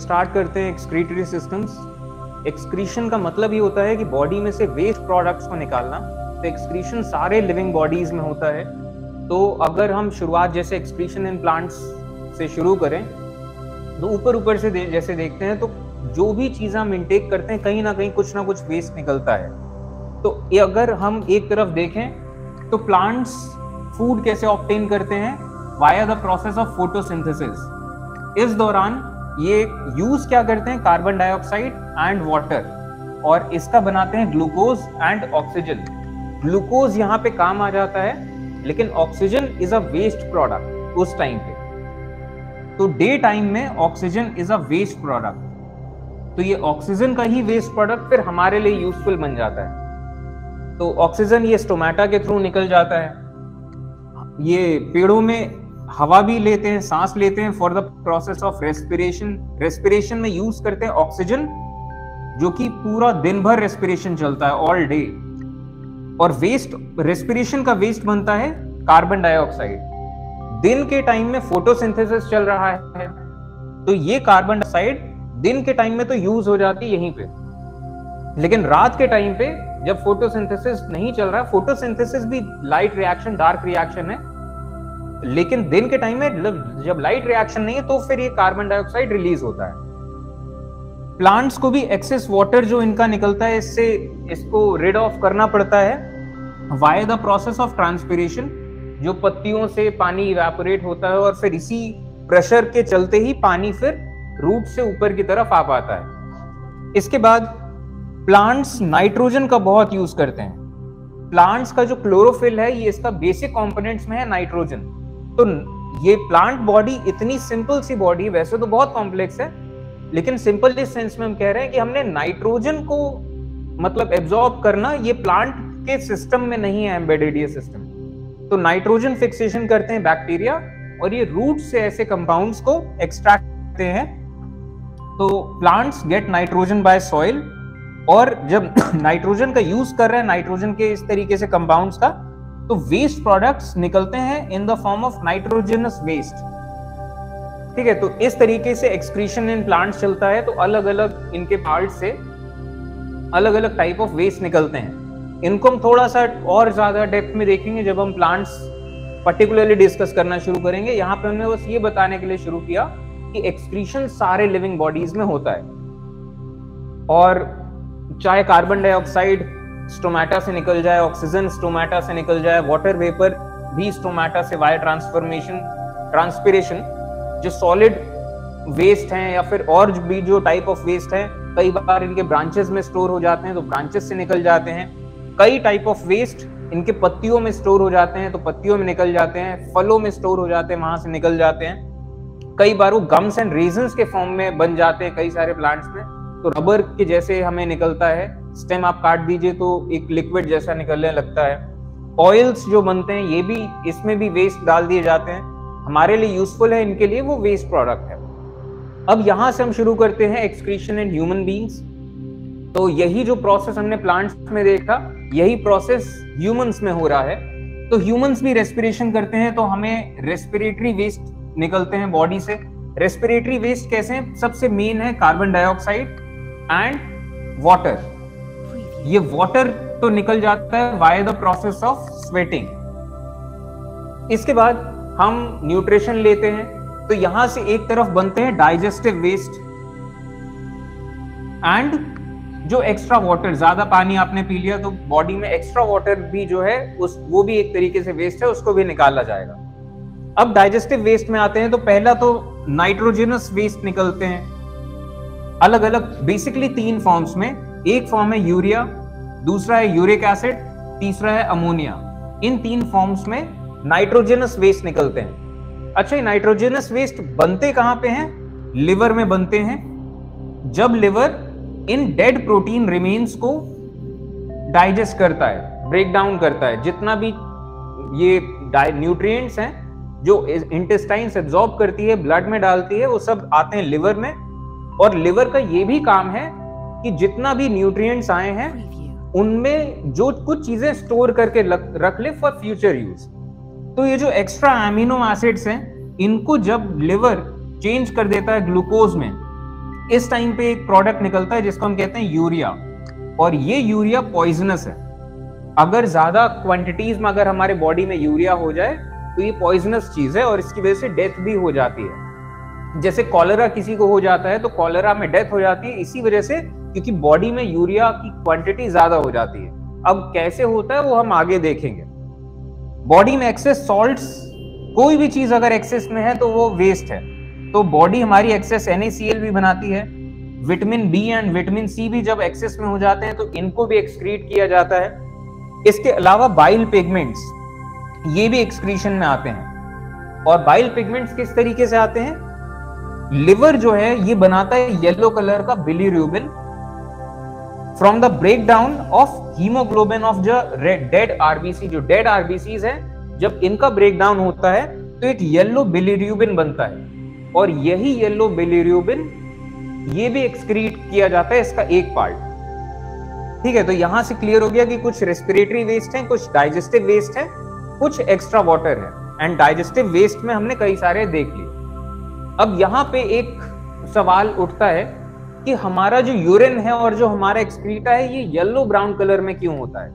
Start करते हैं excretory systems excretion का मतलब ही होता है कि बॉडी में से वेस्ट प्रोडक्ट्स को निकालना। तो एक्सक्रीशन सारे लिविंग बॉडीज में होता है। तो अगर हम शुरुआत जैसे एक्सक्रीशन इन प्लांट्स से शुरू करें तो ऊपर ऊपर से दे, जैसे देखते हैं तो जो भी चीज़ हम इनटेक करते हैं कहीं ना कहीं कुछ ना कुछ वेस्ट निकलता है। तो ये अगर हम एक तरफ़ देखें तो प्लांट्स फ़ूड कैसे ऑप्टेन करते हैं? Via the process of photosynthesis इस दौरान ये यूज़ क्या करते हैं? कार्बन डाइऑक्साइड एंड वाटर और इसका बनाते हैं ग्लूकोज एंड ऑक्सीजन ग्लूकोज यहाँ पे काम आ जाता है, लेकिन oxygen is a waste product उस टाइम पे. तो डे टाइम में oxygen is a waste product तो ये ऑक्सीजन का ही वेस्ट प्रोडक्ट फिर हमारे लिए यूजफुल बन जाता है. तो ऑक्सीजन ये स्टोमेटा के थ्रू निकल जाता है. ये पेड़ों में हवा भी लेते हैं, सांस लेते हैं for the process of respiration respiration में यूज़ करते हैं ऑक्सीजन जो कि पूरा दिन भर रेस्पिरेशन चलता है ऑल डे और वेस्ट रेस्पिरेशन का वेस्ट बनता है कार्बन डाइऑक्साइड दिन के टाइम में फोटोसिंथेसिस चल रहा है तो ये कार्बन डाइऑक्साइड दिन के टाइम में तो यूज़ हो जाती है यहीं पे. लेकिन रात के टाइम पे जब फोटोसिंथेसिस नहीं चल रहा फोटोसिंथेसिस भी लाइट रिएक्शन डार्क रिएक्शन है लेकिन दिन के टाइम में जब लाइट रिएक्शन नहीं है तो फिर ये कार्बन डाइऑक्साइड रिलीज़ होता है। प्लांट्स को भी एक्सेस वाटर जो इनका निकलता है, इससे इसको रिड ऑफ़ करना पड़ता है by the process of transpiration जो पत्तियों से पानी इवेपोरेट होता है और फिर इसी प्रेशर के चलते ही पानी फिर रूट से ऊपर की तरफ़ आ पाता है। इसके बाद प्लांट्स नाइट्रोजन का बहुत यूज़ करते हैं। प्लांट्स का जो क्लोरोफिल है, ये इसका बेसिक कंपोनेंट्स में है नाइट्रोजन तो ये प्लांट बॉडी इतनी सिंपल सी बॉडी वैसे तो बहुत कॉम्प्लेक्स है, लेकिन सिंपल इस सेंस में हम कह रहे हैं कि हमने नाइट्रोजन को मतलब एब्जॉर्ब करना ये प्लांट के सिस्टम में नहीं है एम्बेडेड ये सिस्टम तो नाइट्रोजन फिक्सेशन करते हैं बैक्टीरिया और ये रूट से ऐसे कंपाउंड्स को एक्सट्रैक्ट करते हैं। तो plants get nitrogen by soil और जब नाइट्रोजन का यूज़ कर रहे हैं नाइट्रोजन के इस तरीके से कंपाउंड्स का तो वेस्ट प्रोडक्ट्स निकलते हैं in the form of nitrogenous waste ठीक है तो इस तरीके से एक्सक्रीशन इन प्लांट्स चलता है तो अलग अलग इनके पार्ट से अलग अलग टाइप ऑफ़ वेस्ट निकलते हैं। इनको हम थोड़ा सा और ज़्यादा डेप्थ में देखेंगे जब हम प्लांट्स पर्टिकुलरली डिस्कस करना शुरू करेंगे। यहाँ पे हमने बस ये बताने के लिए शुरू किया कि एक्सक्रीशन सारे लिविंग बॉडीज में होता है। और चाहे कार्बन डाइऑक्साइड स्टोमेटा से निकल जाए ऑक्सीजन स्टोमेटा से निकल जाए वाटर वेपर भी स्टोमेटा से वायर ट्रांसफॉर्मेशन ट्रांसपिरेशन जो सॉलिड वेस्ट हैं या फिर और भी जो टाइप ऑफ़ वेस्ट है, कई बार इनके ब्रांचेस में स्टोर हो जाते हैं तो ब्रांचेस से निकल जाते हैं। कई टाइप ऑफ़ वेस्ट इनके पत्तियों में स्टोर हो जाते हैं तो पत्तियों में निकल जाते हैं, फलों में स्टोर हो जाते हैं, वहाँ से निकल जाते हैं। कई बार वो गम्स एंड रीजन के फॉर्म में बन जाते हैं, कई सारे प्लांट्स में। तो रबर के जैसे हमें निकलता है। स्टेम आप काट दीजिए तो एक लिक्विड जैसा निकलने लगता है। ऑयल्स जो बनते हैं, ये भी इसमें भी वेस्ट डाल दिए जाते हैं। हमारे लिए यूजफुल है, इनके लिए वो वेस्ट प्रोडक्ट है। अब यहाँ से हम शुरू करते हैं एक्सक्रीशन इन ह्यूमन बींग्स तो यही जो प्रोसेस हमने प्लांट्स में देखा, यही प्रोसेस ह्यूमंस में हो रहा है। तो ह्यूमंस भी रेस्पिरेशन करते हैं तो हमें रेस्पिरेटरी वेस्ट निकलते हैं बॉडी से। रेस्पिरेटरी वेस्ट कैसे सबसे मेन है कार्बन डाइऑक्साइड एंड वाटर ये वाटर तो निकल जाता है via the process of sweating इसके बाद हम न्यूट्रिशन लेते हैं तो यहाँ से एक तरफ़ बनते हैं डाइजेस्टिव वेस्ट एंड जो एक्स्ट्रा वाटर ज़्यादा पानी आपने पी लिया तो बॉडी में एक्स्ट्रा वाटर भी जो है उस वो भी एक तरीके से वेस्ट है उसको भी निकाला जाएगा। अब डाइजेस्टिव वेस्ट में आते हैं तो पहला तो नाइट्रोजनस वेस्ट निकलते हैं। अलग अलग बेसिकली तीन फॉर्म्स में, एक फॉर्म है यूरिया दूसरा है यूरिक एसिड तीसरा है अमोनिया इन तीन फॉर्म्स में नाइट्रोजनस वेस्ट निकलते हैं। अच्छा नाइट्रोजनस वेस्ट बनते कहाँ पे हैं? लिवर में बनते हैं। जब लिवर इन डेड प्रोटीन रिमेन्स को डाइजेस्ट करता है ब्रेक डाउन करता है, जितना भी ये न्यूट्रिएंट्स हैं, जो इंटेस्टाइन एब्जॉर्ब करती है ब्लड में डालती है, वो सब आते हैं लिवर में और लिवर का ये भी काम है कि जितना भी न्यूट्रिएंट्स आए हैं, उनमें जो कुछ चीज़ें स्टोर करके रख ले फॉर फ्यूचर यूज़ तो ये जो एक्स्ट्रा एमिनो एसिड्स हैं, इनको जब लिवर चेंज कर देता है ग्लूकोज में, इस टाइम पे एक प्रोडक्ट निकलता है जिसको हम कहते हैं यूरिया और ये यूरिया पॉइजनस है। अगर ज़्यादा क्वांटिटीज में अगर हमारे बॉडी में यूरिया हो जाए तो ये पॉइजनस चीज़ है और इसकी वजह से डेथ भी हो जाती है। जैसे कॉलरा किसी को हो जाता है तो कॉलरा में डेथ हो जाती है, इसी वजह से क्योंकि बॉडी में यूरिया की क्वांटिटी ज़्यादा हो जाती है। अब कैसे होता है, वो हम आगे देखेंगे। बॉडी में एक्सेस सॉल्ट्स कोई भी चीज़ अगर एक्सेस में है तो वो वेस्ट है। तो बॉडी हमारी एक्सेस NaCl भी बनाती है। Vitamin B and vitamin C भी जब एक्सेस में हो जाते हैं तो इनको भी एक्सक्रीट किया जाता है। इसके अलावा बाइल पिगमेंट्स ये भी एक्सक्रीशन में आते हैं। और बाइल पिगमेंट्स किस तरीके से आते हैं? लिवर जो है, ये बनाता है येलो कलर का bilirubin from the break down of haemoglobin of जो डेड आरबीसी जो डेड आरबीसी है, जब इनका ब्रेक डाउन होता है तो एक येलो बिलीरूबिन बनता है। और यही येलो बिलीरूबिन ये भी एक्सक्रीट किया जाता है इसका एक पार्ट ठीक है तो यहाँ से क्लियर हो गया कि कुछ रेस्पिरेटरी वेस्ट है, कुछ डाइजेस्टिव वेस्ट है, कुछ एक्स्ट्रा वाटर है। एंड डाइजेस्टिव वेस्ट में हमने कई सारे देख लिए। अब यहाँ पे एक सवाल उठता है कि हमारा जो यूरिन है और जो हमारा एक्सक्रीटा है, ये येलो ब्राउन कलर में क्यों होता है?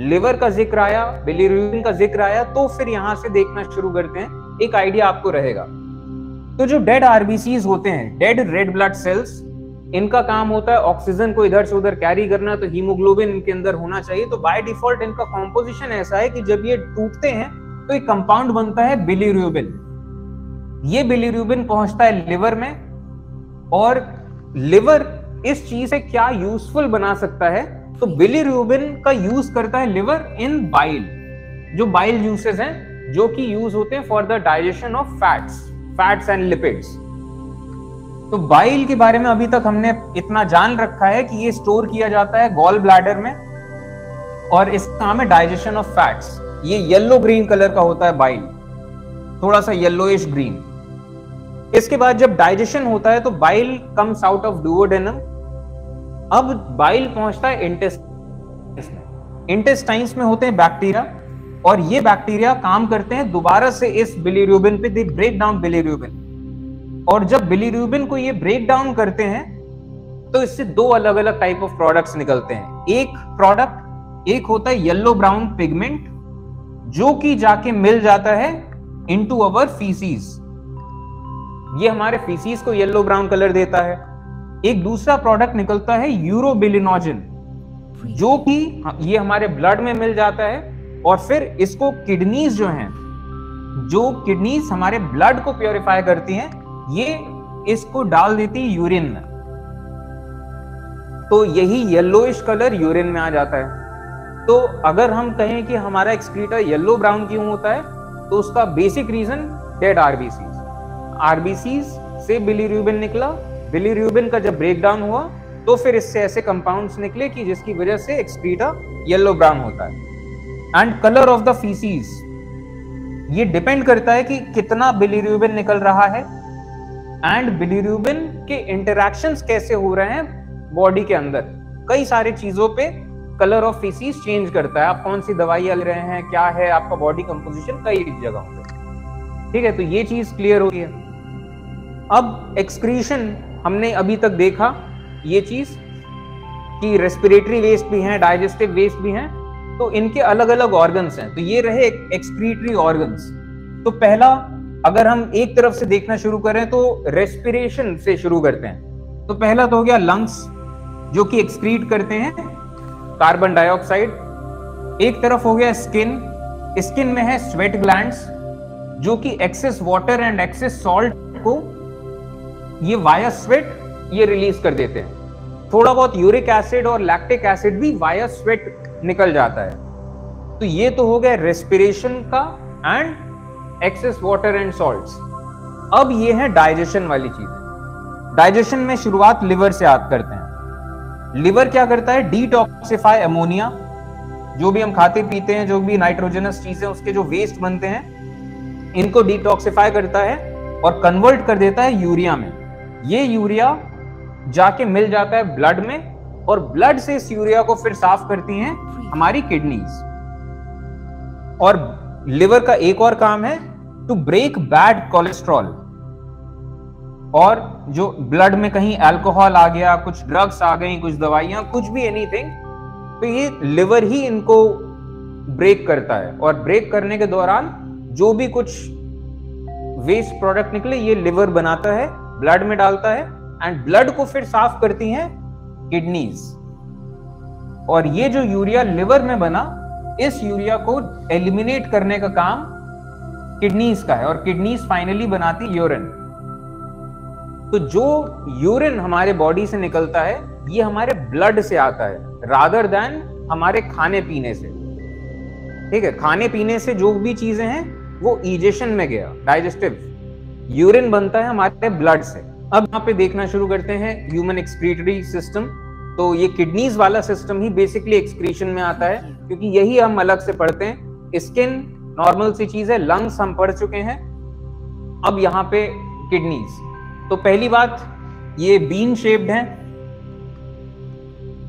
लिवर का ज़िक्र आया बिलीरुबिन का ज़िक्र आया तो फिर यहाँ से देखना शुरू करते हैं, एक आइडिया आपको रहेगा। तो जो डेड आरबीसी होते हैं डेड रेड ब्लड सेल्स इनका काम होता है ऑक्सीजन को इधर से उधर कैरी करना तो हीमोग्लोबिन इनके अंदर होना चाहिए। तो बाय डिफ़ॉल्ट इनका कॉम्पोजिशन ऐसा है कि जब ये टूटते हैं तो एक कंपाउंड बनता है बिलीरुबिन ये बिलीरुबिन पहुँचता है लिवर में, और लिवर इस चीज़ से क्या यूजफुल बना सकता है? तो बिलीरुबिन का यूज़ करता है लिवर इन बाइल जो बाइल जूसेस हैं, जो कि यूज़ होते हैं for the digestion of fats fats and lipids तो बाइल के बारे में अभी तक हमने इतना जान रखा है कि ये स्टोर किया जाता है गॉल ब्लैडर में, और इसका नाम है डाइजेशन ऑफ़ फैट्स ये येलो ग्रीन कलर का होता है बाइल थोड़ा सा येलोइश ग्रीन इसके बाद जब डाइजेशन होता है तो bile comes out of duodenum अब बाइल पहुँचता है इंटेस्टाइन्स में. इंटेस्टाइन्स में होते हैं बैक्टीरिया और ये बैक्टीरिया काम करते हैं दोबारा से इस बिलीरूबिन पे दे ब्रेक डाउन बिलीरूबिन और जब बिलीरूबिन को ये ब्रेक डाउन करते हैं तो इससे दो अलग अलग टाइप ऑफ़ प्रोडक्ट्स निकलते हैं. एक प्रोडक्ट एक होता है येलो ब्राउन पिगमेंट जो कि जाके मिल जाता है इनटू अवर फीसीज ये हमारे फीसीज को येलो ब्राउन कलर देता है। एक दूसरा प्रोडक्ट निकलता है यूरोबिलिनोजिन जो कि ये हमारे ब्लड में मिल जाता है और फिर इसको किडनीज जो हैं, जो किडनीज हमारे ब्लड को प्योरीफाई करती हैं, ये इसको डाल देती है यूरिन में। तो यही येलोइश कलर यूरिन में आ जाता है। तो अगर हम कहें कि हमारा एक्सक्रीटर येलो ब्राउन क्यों होता है तो उसका basic reason dead RBC RBC से बिलीरूबिन निकला। बिलीरूबिन का जब ब्रेक डाउन हुआ तो फिर इससे ऐसे कंपाउंड्स निकले कि जिसकी वजह से एक्सक्रीटा येलो ब्राउन होता है। And colour of the faeces ये डिपेंड करता है कि कितना बिलीरूबिन निकल रहा है। एंड बिलीरूबिन के इंटरेक्शंस कैसे हो रहे हैं बॉडी के अंदर। कई सारे चीज़ों पे कलर ऑफ़ फीसीज चेंज करता है। आप कौन सी दवाई ले रहे हैं, क्या है, आपका बॉडी कंपोजिशन कई जगहों ठीक है तो ये चीज़ क्लियर हो गई है। अब एक्सक्रीशन हमने अभी तक देखा, ये चीज़ कि रेस्पिरेटरी वेस्ट भी हैं डाइजेस्टिव वेस्ट भी हैं तो इनके अलग अलग ऑर्गन्स हैं। तो ये रहे एक्सक्रीटरी ऑर्गन्स तो पहला, अगर हम एक तरफ़ से देखना शुरू करें तो रेस्पिरेशन से शुरू करते हैं। तो पहला तो हो गया लंग्स जो कि एक्सक्रीट करते हैं कार्बन डाइऑक्साइड एक तरफ़ हो गया स्किन स्किन में है स्वेट ग्लैंड्स जो कि excess water and excess salt को ये वाया स्वेट ये रिलीज़ कर देते हैं। थोड़ा बहुत यूरिक एसिड और लैक्टिक एसिड भी वाया स्वेट निकल जाता है। तो ये तो हो गया रेस्पिरेशन का and excess water and salts अब ये है डाइजेशन वाली चीज़। डाइजेशन में शुरुआत लिवर से आप करते हैं। लिवर क्या करता है? डिटॉक्सिफाई अमोनिया जो भी हम खाते पीते हैं, जो भी नाइट्रोजनस चीज़ें, उसके जो वेस्ट बनते हैं, इनको डिटॉक्सिफाई करता है और कन्वर्ट कर देता है यूरिया में। ये यूरिया जाके मिल जाता है ब्लड में और ब्लड से इस यूरिया को फिर साफ़ करती हैं हमारी किडनीज। और लिवर का एक और काम है टू ब्रेक बैड कोलेस्ट्रॉल और जो ब्लड में कहीं अल्कोहल आ गया, कुछ ड्रग्स आ गई, कुछ दवाइयाँ, कुछ भी एनीथिंग तो ये लिवर ही इनको ब्रेक करता है। और ब्रेक करने के दौरान जो भी कुछ वेस्ट प्रोडक्ट निकले, ये लिवर बनाता है। ब्लड में डालता है एंड ब्लड को फिर साफ़ करती हैं किडनीज और ये जो यूरिया लिवर में बना, इस यूरिया को एलिमिनेट करने का काम किडनीज का है और किडनीज फाइनली बनाती यूरिन तो जो यूरिन हमारे बॉडी से निकलता है, ये हमारे ब्लड से आता है रादर देन हमारे खाने पीने से. ठीक है? खाने पीने से जो भी चीज़ें हैं, वो इजेशन में गया डाइजेस्टिव यूरिन बनता है हमारे ब्लड से। अब यहाँ पे देखना शुरू करते हैं ह्यूमन एक्सक्रीटरी सिस्टम तो ये किडनीज वाला सिस्टम ही बेसिकली एक्सक्रीशन में आता है, क्योंकि यही हम अलग से पढ़ते हैं। स्किन नॉर्मल सी चीज़ है लंग्स हम पढ़ चुके हैं। अब यहाँ पे किडनीज तो पहली बात, ये बीन शेप्ड है।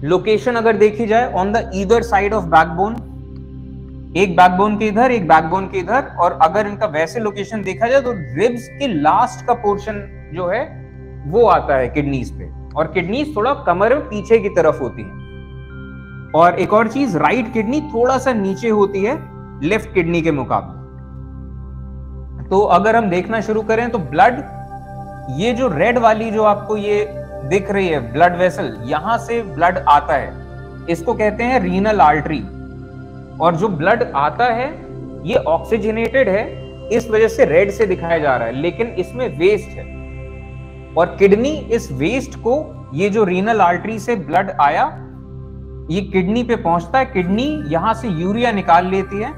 लोकेशन अगर देखी जाए on the either side of backbone एक बैकबोन के इधर, एक बैकबोन के इधर, और अगर इनका वैसे लोकेशन देखा जाए तो रिब्स के लास्ट का पोर्शन जो है, वो आता है किडनीज पे। और किडनीज थोड़ा कमर में पीछे की तरफ़ होती है। और एक और चीज़ राइट किडनी थोड़ा सा नीचे होती है लेफ़्ट किडनी के मुकाबले। तो अगर हम देखना शुरू करें तो ब्लड ये जो रेड वाली जो आपको ये दिख रही है ब्लड वेसल यहाँ से ब्लड आता है। इसको कहते हैं रीनल आर्टरी और जो ब्लड आता है, ये ऑक्सीजनेटेड है, इस वजह से रेड से दिखाया जा रहा है, लेकिन इसमें वेस्ट है। और किडनी इस वेस्ट को, ये जो रीनल आर्टरी से ब्लड आया, ये किडनी पे पहुँचता है। किडनी यहाँ से यूरिया निकाल लेती है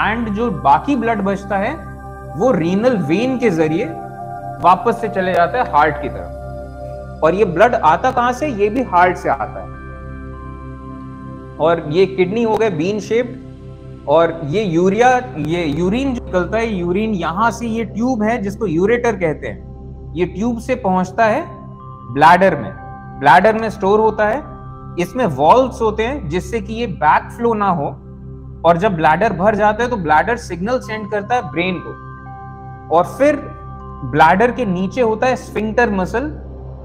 एंड जो बाकी ब्लड बचता है, वो रीनल वेन के ज़रिए वापस से चले जाता है हार्ट की तरफ़। और ये ब्लड आता कहाँ से? ये भी हार्ट से आता है। और ये किडनी हो गए बीन शेप्ड और ये यूरिया ये यूरिन जो निकलता है यूरिन यहाँ से ये ट्यूब है जिसको यूरेटर कहते हैं। ये ट्यूब से पहुँचता है ब्लैडर में। ब्लैडर में स्टोर होता है। इसमें वॉल्व्स होते हैं जिससे कि ये बैक फ्लो ना हो, और जब ब्लैडर भर जाता है तो ब्लैडर सिग्नल सेंड करता है ब्रेन को। और फिर ब्लैडर के नीचे होता है स्फिंक्टर मसल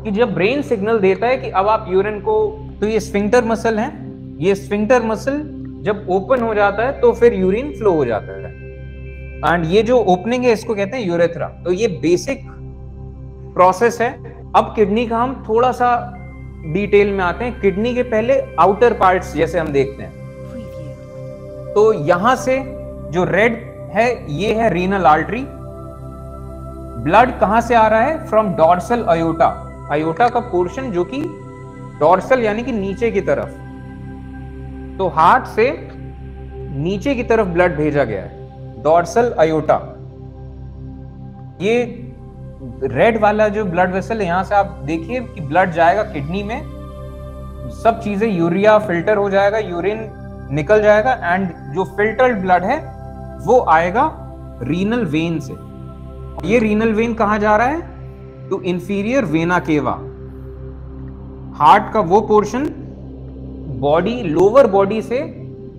कि जब ब्रेन सिग्नल देता है कि अब आप यूरिन को तो ये स्फिंक्टर मसल है ये स्फिंक्टर मसल जब ओपन हो जाता है तो फिर यूरिन फ्लो हो जाता है। एंड ये जो ओपनिंग है इसको कहते हैं यूरेथ्रा तो ये बेसिक प्रोसेस है। अब किडनी का हम थोड़ा सा डिटेल में आते हैं। किडनी के पहले आउटर पार्ट्स जैसे हम देखते हैं। तो यहाँ से जो रेड है ये है रीनल आर्टरी ब्लड कहाँ से आ रहा है? फ्रॉम डॉर्सल अयोटा अयोटा का पोर्शन जो कि डॉर्सल यानी कि नीचे की तरफ़। तो हार्ट से नीचे की तरफ़ ब्लड भेजा गया है। डॉर्सल अयोटा ये रेड वाला जो ब्लड वेसल है, यहाँ से आप देखिए कि ब्लड जाएगा किडनी में, सब चीज़ें यूरिया फ़िल्टर हो जाएगा यूरिन निकल जाएगा एंड जो फिल्टर्ड ब्लड है, वो आएगा रीनल वेन से। ये रीनल वेन कहा जा रहा है? To inferior vena cava heart का वो पोर्शन बॉडी लोअर बॉडी से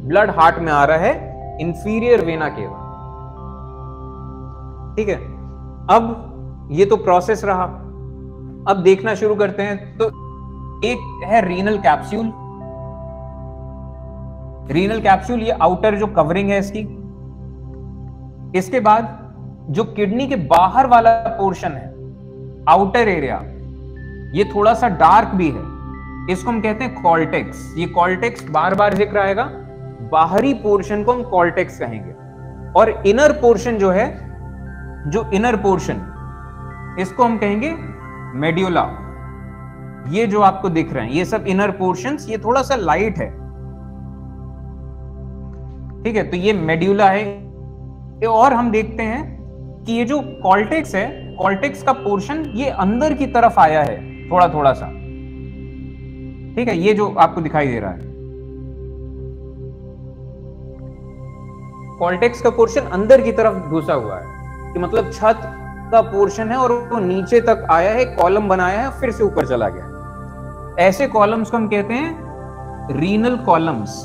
ब्लड हार्ट में आ रहा है इंफीरियर वेना केवा ठीक है? अब ये तो प्रोसेस रहा। अब देखना शुरू करते हैं। तो एक है रीनल कैप्सूल रीनल कैप्सूल ये आउटर जो कवरिंग है इसकी, इसके बाद जो किडनी के बाहर वाला पोर्शन है आउटर एरिया ये थोड़ा सा डार्क भी है। इसको हम कहते हैं कॉल्टेक्स ये कॉल्टेक्स बार बार ज़िक्र आएगा। बाहरी पोर्शन को हम कॉल्टेक्स कहेंगे। और इनर पोर्शन जो है, जो इनर पोर्शन इसको हम कहेंगे मेड्यूला ये जो आपको दिख रहे हैं, ये सब इनर पोर्शंस ये थोड़ा सा लाइट है। ठीक है तो ये मेड्यूला है। और हम देखते हैं कि ये जो कॉल्टेक्स है कॉल्टेक्स का पोर्शन ये अंदर की तरफ़ आया है थोड़ा थोड़ा सा। ठीक है, ये जो आपको दिखाई दे रहा है। कॉल्टेक्स का पोर्शन अंदर की तरफ़ घुसा हुआ है, कि मतलब छत का पोर्शन है और वो नीचे तक आया है कॉलम बनाया है, फिर से ऊपर चला गया ऐसे कॉलम्स को हम कहते हैं रीनल कॉलम्स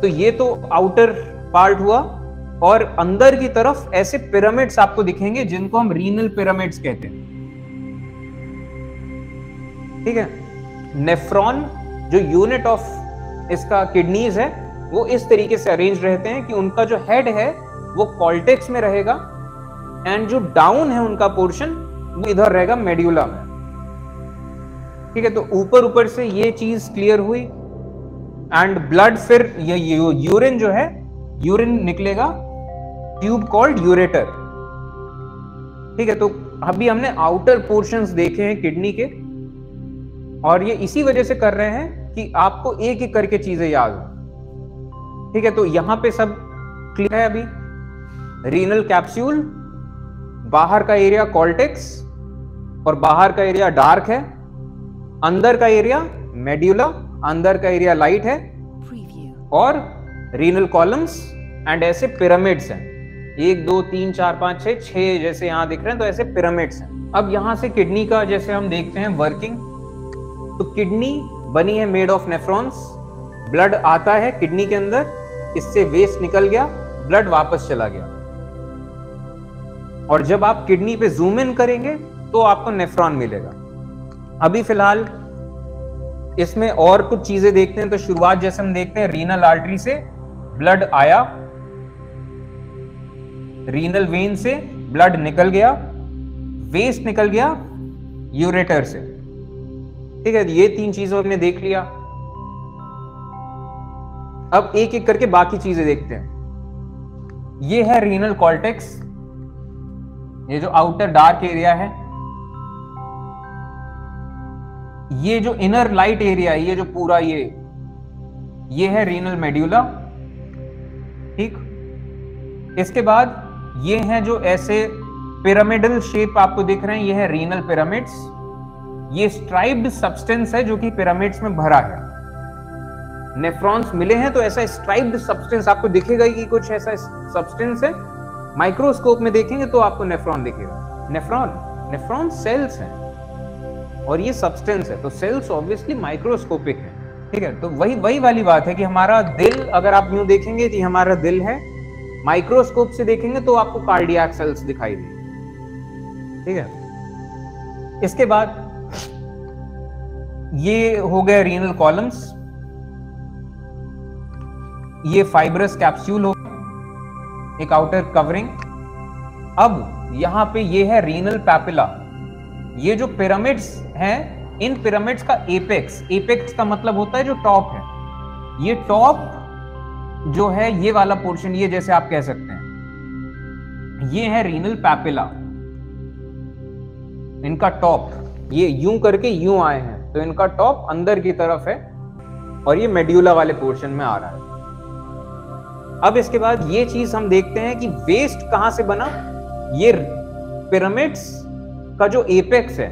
तो ये तो आउटर पार्ट हुआ और अंदर की तरफ़ ऐसे पिरामिड्स आपको दिखेंगे जिनको हम रीनल पिरामिड्स कहते हैं। ठीक है? नेफ्रॉन, जो यूनिट ऑफ़ इसका किडनीज है, वो इस तरीके से अरेंज रहते हैं कि उनका जो हेड है, वो कॉल्टेक्स में रहेगा एंड जो डाउन है उनका पोर्शन वो इधर रहेगा मेड्यूला में। ठीक है तो ऊपर ऊपर से ये चीज़ क्लियर हुई एंड ब्लड फिर ये यूरिन जो है यूरिन निकलेगा ट्यूब कॉल्ड यूरेटर ठीक है तो अभी हमने आउटर पोर्शंस देखे हैं किडनी के। और ये इसी वजह से कर रहे हैं कि आपको एक एक करके चीज़ें याद हो। ठीक है तो यहाँ पे सब क्लियर है अभी? रीनल कैप्सूल बाहर का एरिया कॉल्टेक्स और बाहर का एरिया डार्क है। अंदर का एरिया मेड्यूला अंदर का एरिया लाइट है। और रीनल कॉलम्स एंड ऐसे पिरामिड्स हैं। एक, दो, तीन, चार, पाँच, छह छह जैसे यहाँ दिख रहे हैं तो ऐसे पिरामिड्स हैं। अब यहाँ से किडनी का जैसे हम देखते हैं वर्किंग तो किडनी बनी है मेड ऑफ़ नेफ्रॉन्स ब्लड आता है किडनी के अंदर, इससे वेस्ट निकल गया ब्लड वापस चला गया। और जब आप किडनी पे जूम इन करेंगे तो आपको नेफ्रॉन मिलेगा। अभी फ़िलहाल इसमें और कुछ चीज़ें देखते हैं तो शुरुआत जैसे हम देखते हैं रीनल आर्टरी से ब्लड आया। रीनल वेन से ब्लड निकल गया वेस्ट निकल गया यूरेटर से। ठीक है, ये तीन चीज़ों हमने देख लिया। अब एक एक करके बाकी चीज़ें देखते हैं। ये है रीनल कॉल्टेक्स ये जो आउटर डार्क एरिया है। ये जो इनर लाइट एरिया है, ये जो पूरा ये ये है रीनल मेड्यूला ठीक? इसके बाद ये है जो ऐसे पिरामिडल शेप आपको दिख रहे हैं, ये है रीनल पिरामिड्स ये स्ट्राइब्ड सब्सटेंस है जो कि पिरामिड्स में भरा है। नेफ्रॉन्स मिले हैं तो ऐसा स्ट्राइब्ड सब्सटेंस आपको दिखेगा कि कुछ ऐसा सब्सटेंस है। माइक्रोस्कोप में देखेंगे तो आपको नेफ्रॉन दिखेगा। नेफ्रॉन नेफ्रॉन सेल्स हैं और ये सब्सटेंस है। तो सेल्स ऑब्वियसली माइक्रोस्कोपिक है। ठीक है तो वही वही वाली बात है कि हमारा दिल, अगर आप यूँ देखेंगे कि हमारा दिल है माइक्रोस्कोप से देखेंगे तो आपको कार्डियक सेल्स दिखाई दे ठीक है? इसके बाद ये हो गए रीनल कॉलम्स ये फाइब्रस कैप्सूल हो एक आउटर कवरिंग अब यहाँ पे ये है रीनल पैपिला ये जो पिरामिड्स हैं, इन पिरामिड्स का एपेक्स एपेक्स का मतलब होता है जो टॉप है. ये टॉप जो है, ये वाला पोर्शन ये जैसे आप कह सकते हैं. ये है रीनल पैपिला इनका टॉप ये यूँ करके यूँ आए हैं. तो इनका टॉप अंदर की तरफ़ है और ये मेड्यूला वाले पोर्शन में आ रहा है। अब इसके बाद ये चीज़ हम देखते हैं कि वेस्ट कहाँ से बना? ये पिरामिड्स का जो एपेक्स है,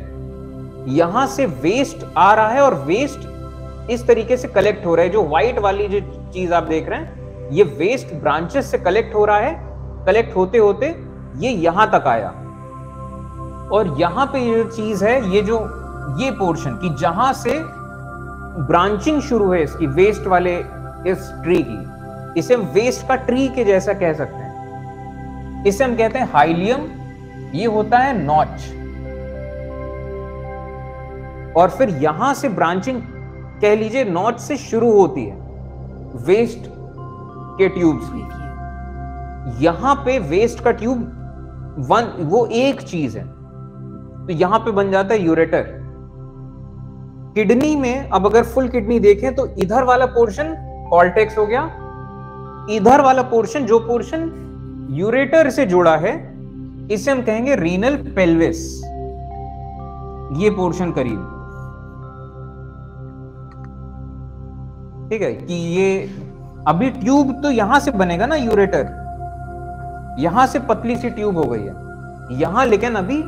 यहाँ से वेस्ट आ रहा है और वेस्ट इस तरीके से कलेक्ट हो रहा है। जो व्हाइट वाली जो चीज़ आप देख रहे हैं, ये वेस्ट ब्रांचेस से कलेक्ट हो रहा है। कलेक्ट होते होते ये यहाँ तक आया। और यहाँ पे ये चीज़ है, ये जो ये पोर्शन की जहाँ से ब्रांचिंग शुरू है इसकी वेस्ट वाले इस ट्री की। इसे हम वेस्ट का ट्री के जैसा कह सकते हैं। इसे हम कहते हैं हाइलियम ये होता है नॉच और फिर यहाँ से ब्रांचिंग कह लीजिए नॉच से शुरू होती है वेस्ट के ट्यूब्स की। यहाँ पे वेस्ट का ट्यूब वन वो एक चीज़ है। तो यहाँ पे बन जाता है यूरेटर किडनी में, अब अगर फुल किडनी देखें तो इधर वाला पोर्शन कॉल्टेक्स हो गया। इधर वाला पोर्शन जो पोर्शन यूरेटर से जुड़ा है, इसे हम कहेंगे रीनल पेल्विस ये पोर्शन करीब। ठीक है, कि ये, अभी ट्यूब तो यहाँ से बनेगा ना यूरेटर यहाँ से पतली सी ट्यूब हो गई है। यहाँ लेकिन अभी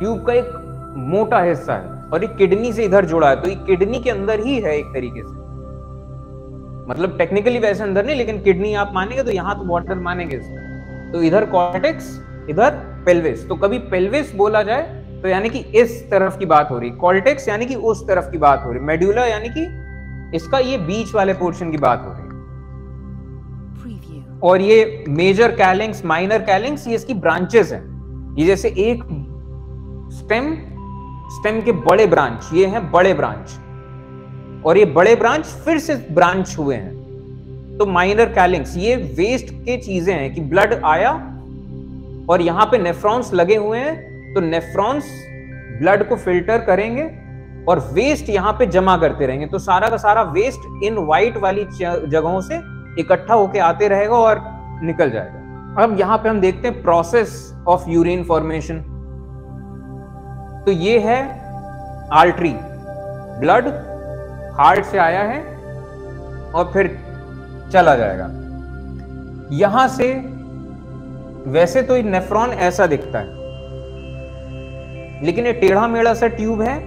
ट्यूब का एक मोटा हिस्सा है। और एक किडनी से इधर जुड़ा है तो ये किडनी के अंदर ही है एक तरीके से। मतलब टेक्निकली वैसे अंदर नहीं लेकिन किडनी आप मानेंगे तो यहाँ तो वाटर मानेंगे इसको। तो इधर कॉर्टेक्स इधर पेल्विस तो कभी पेल्विस बोला जाए तो यानी कि इस तरफ़ की बात हो रही। कॉल्टेक्स यानी कि उस तरफ़ की बात हो रही। मेड्यूला यानी कि इसका ये बीच वाले पोर्शन की बात हो रही। और ये मेजर कैलिंग्स माइनर कैलिंग्स ये इसकी ब्रांचेस हैं। ये जैसे एक स्टेम स्टेम के बड़े ब्रांच, ये हैं बड़े ब्रांच। और ये बड़े ब्रांच फिर से ब्रांच हुए हैं। तो माइनर कैलिंग्स ये वेस्ट के चीज़ें हैं कि ब्लड आया और यहाँ पे नेफ्रॉन्स लगे हुए हैं तो नेफ्रॉन्स ब्लड को फ़िल्टर करेंगे और वेस्ट यहाँ पे जमा करते रहेंगे। तो सारा का सारा वेस्ट इन वाइट वाली जगहों से इकट्ठा होके आते रहेगा और निकल जाएगा। अब यहाँ पे हम देखते हैं प्रोसेस ऑफ़ यूरिन फॉर्मेशन तो ये है आर्टरी ब्लड हार्ट से आया है और फिर चला जाएगा। यहाँ से वैसे तो नेफ्रॉन ऐसा दिखता है, लेकिन ये टेढ़ा मेढ़ा सा ट्यूब है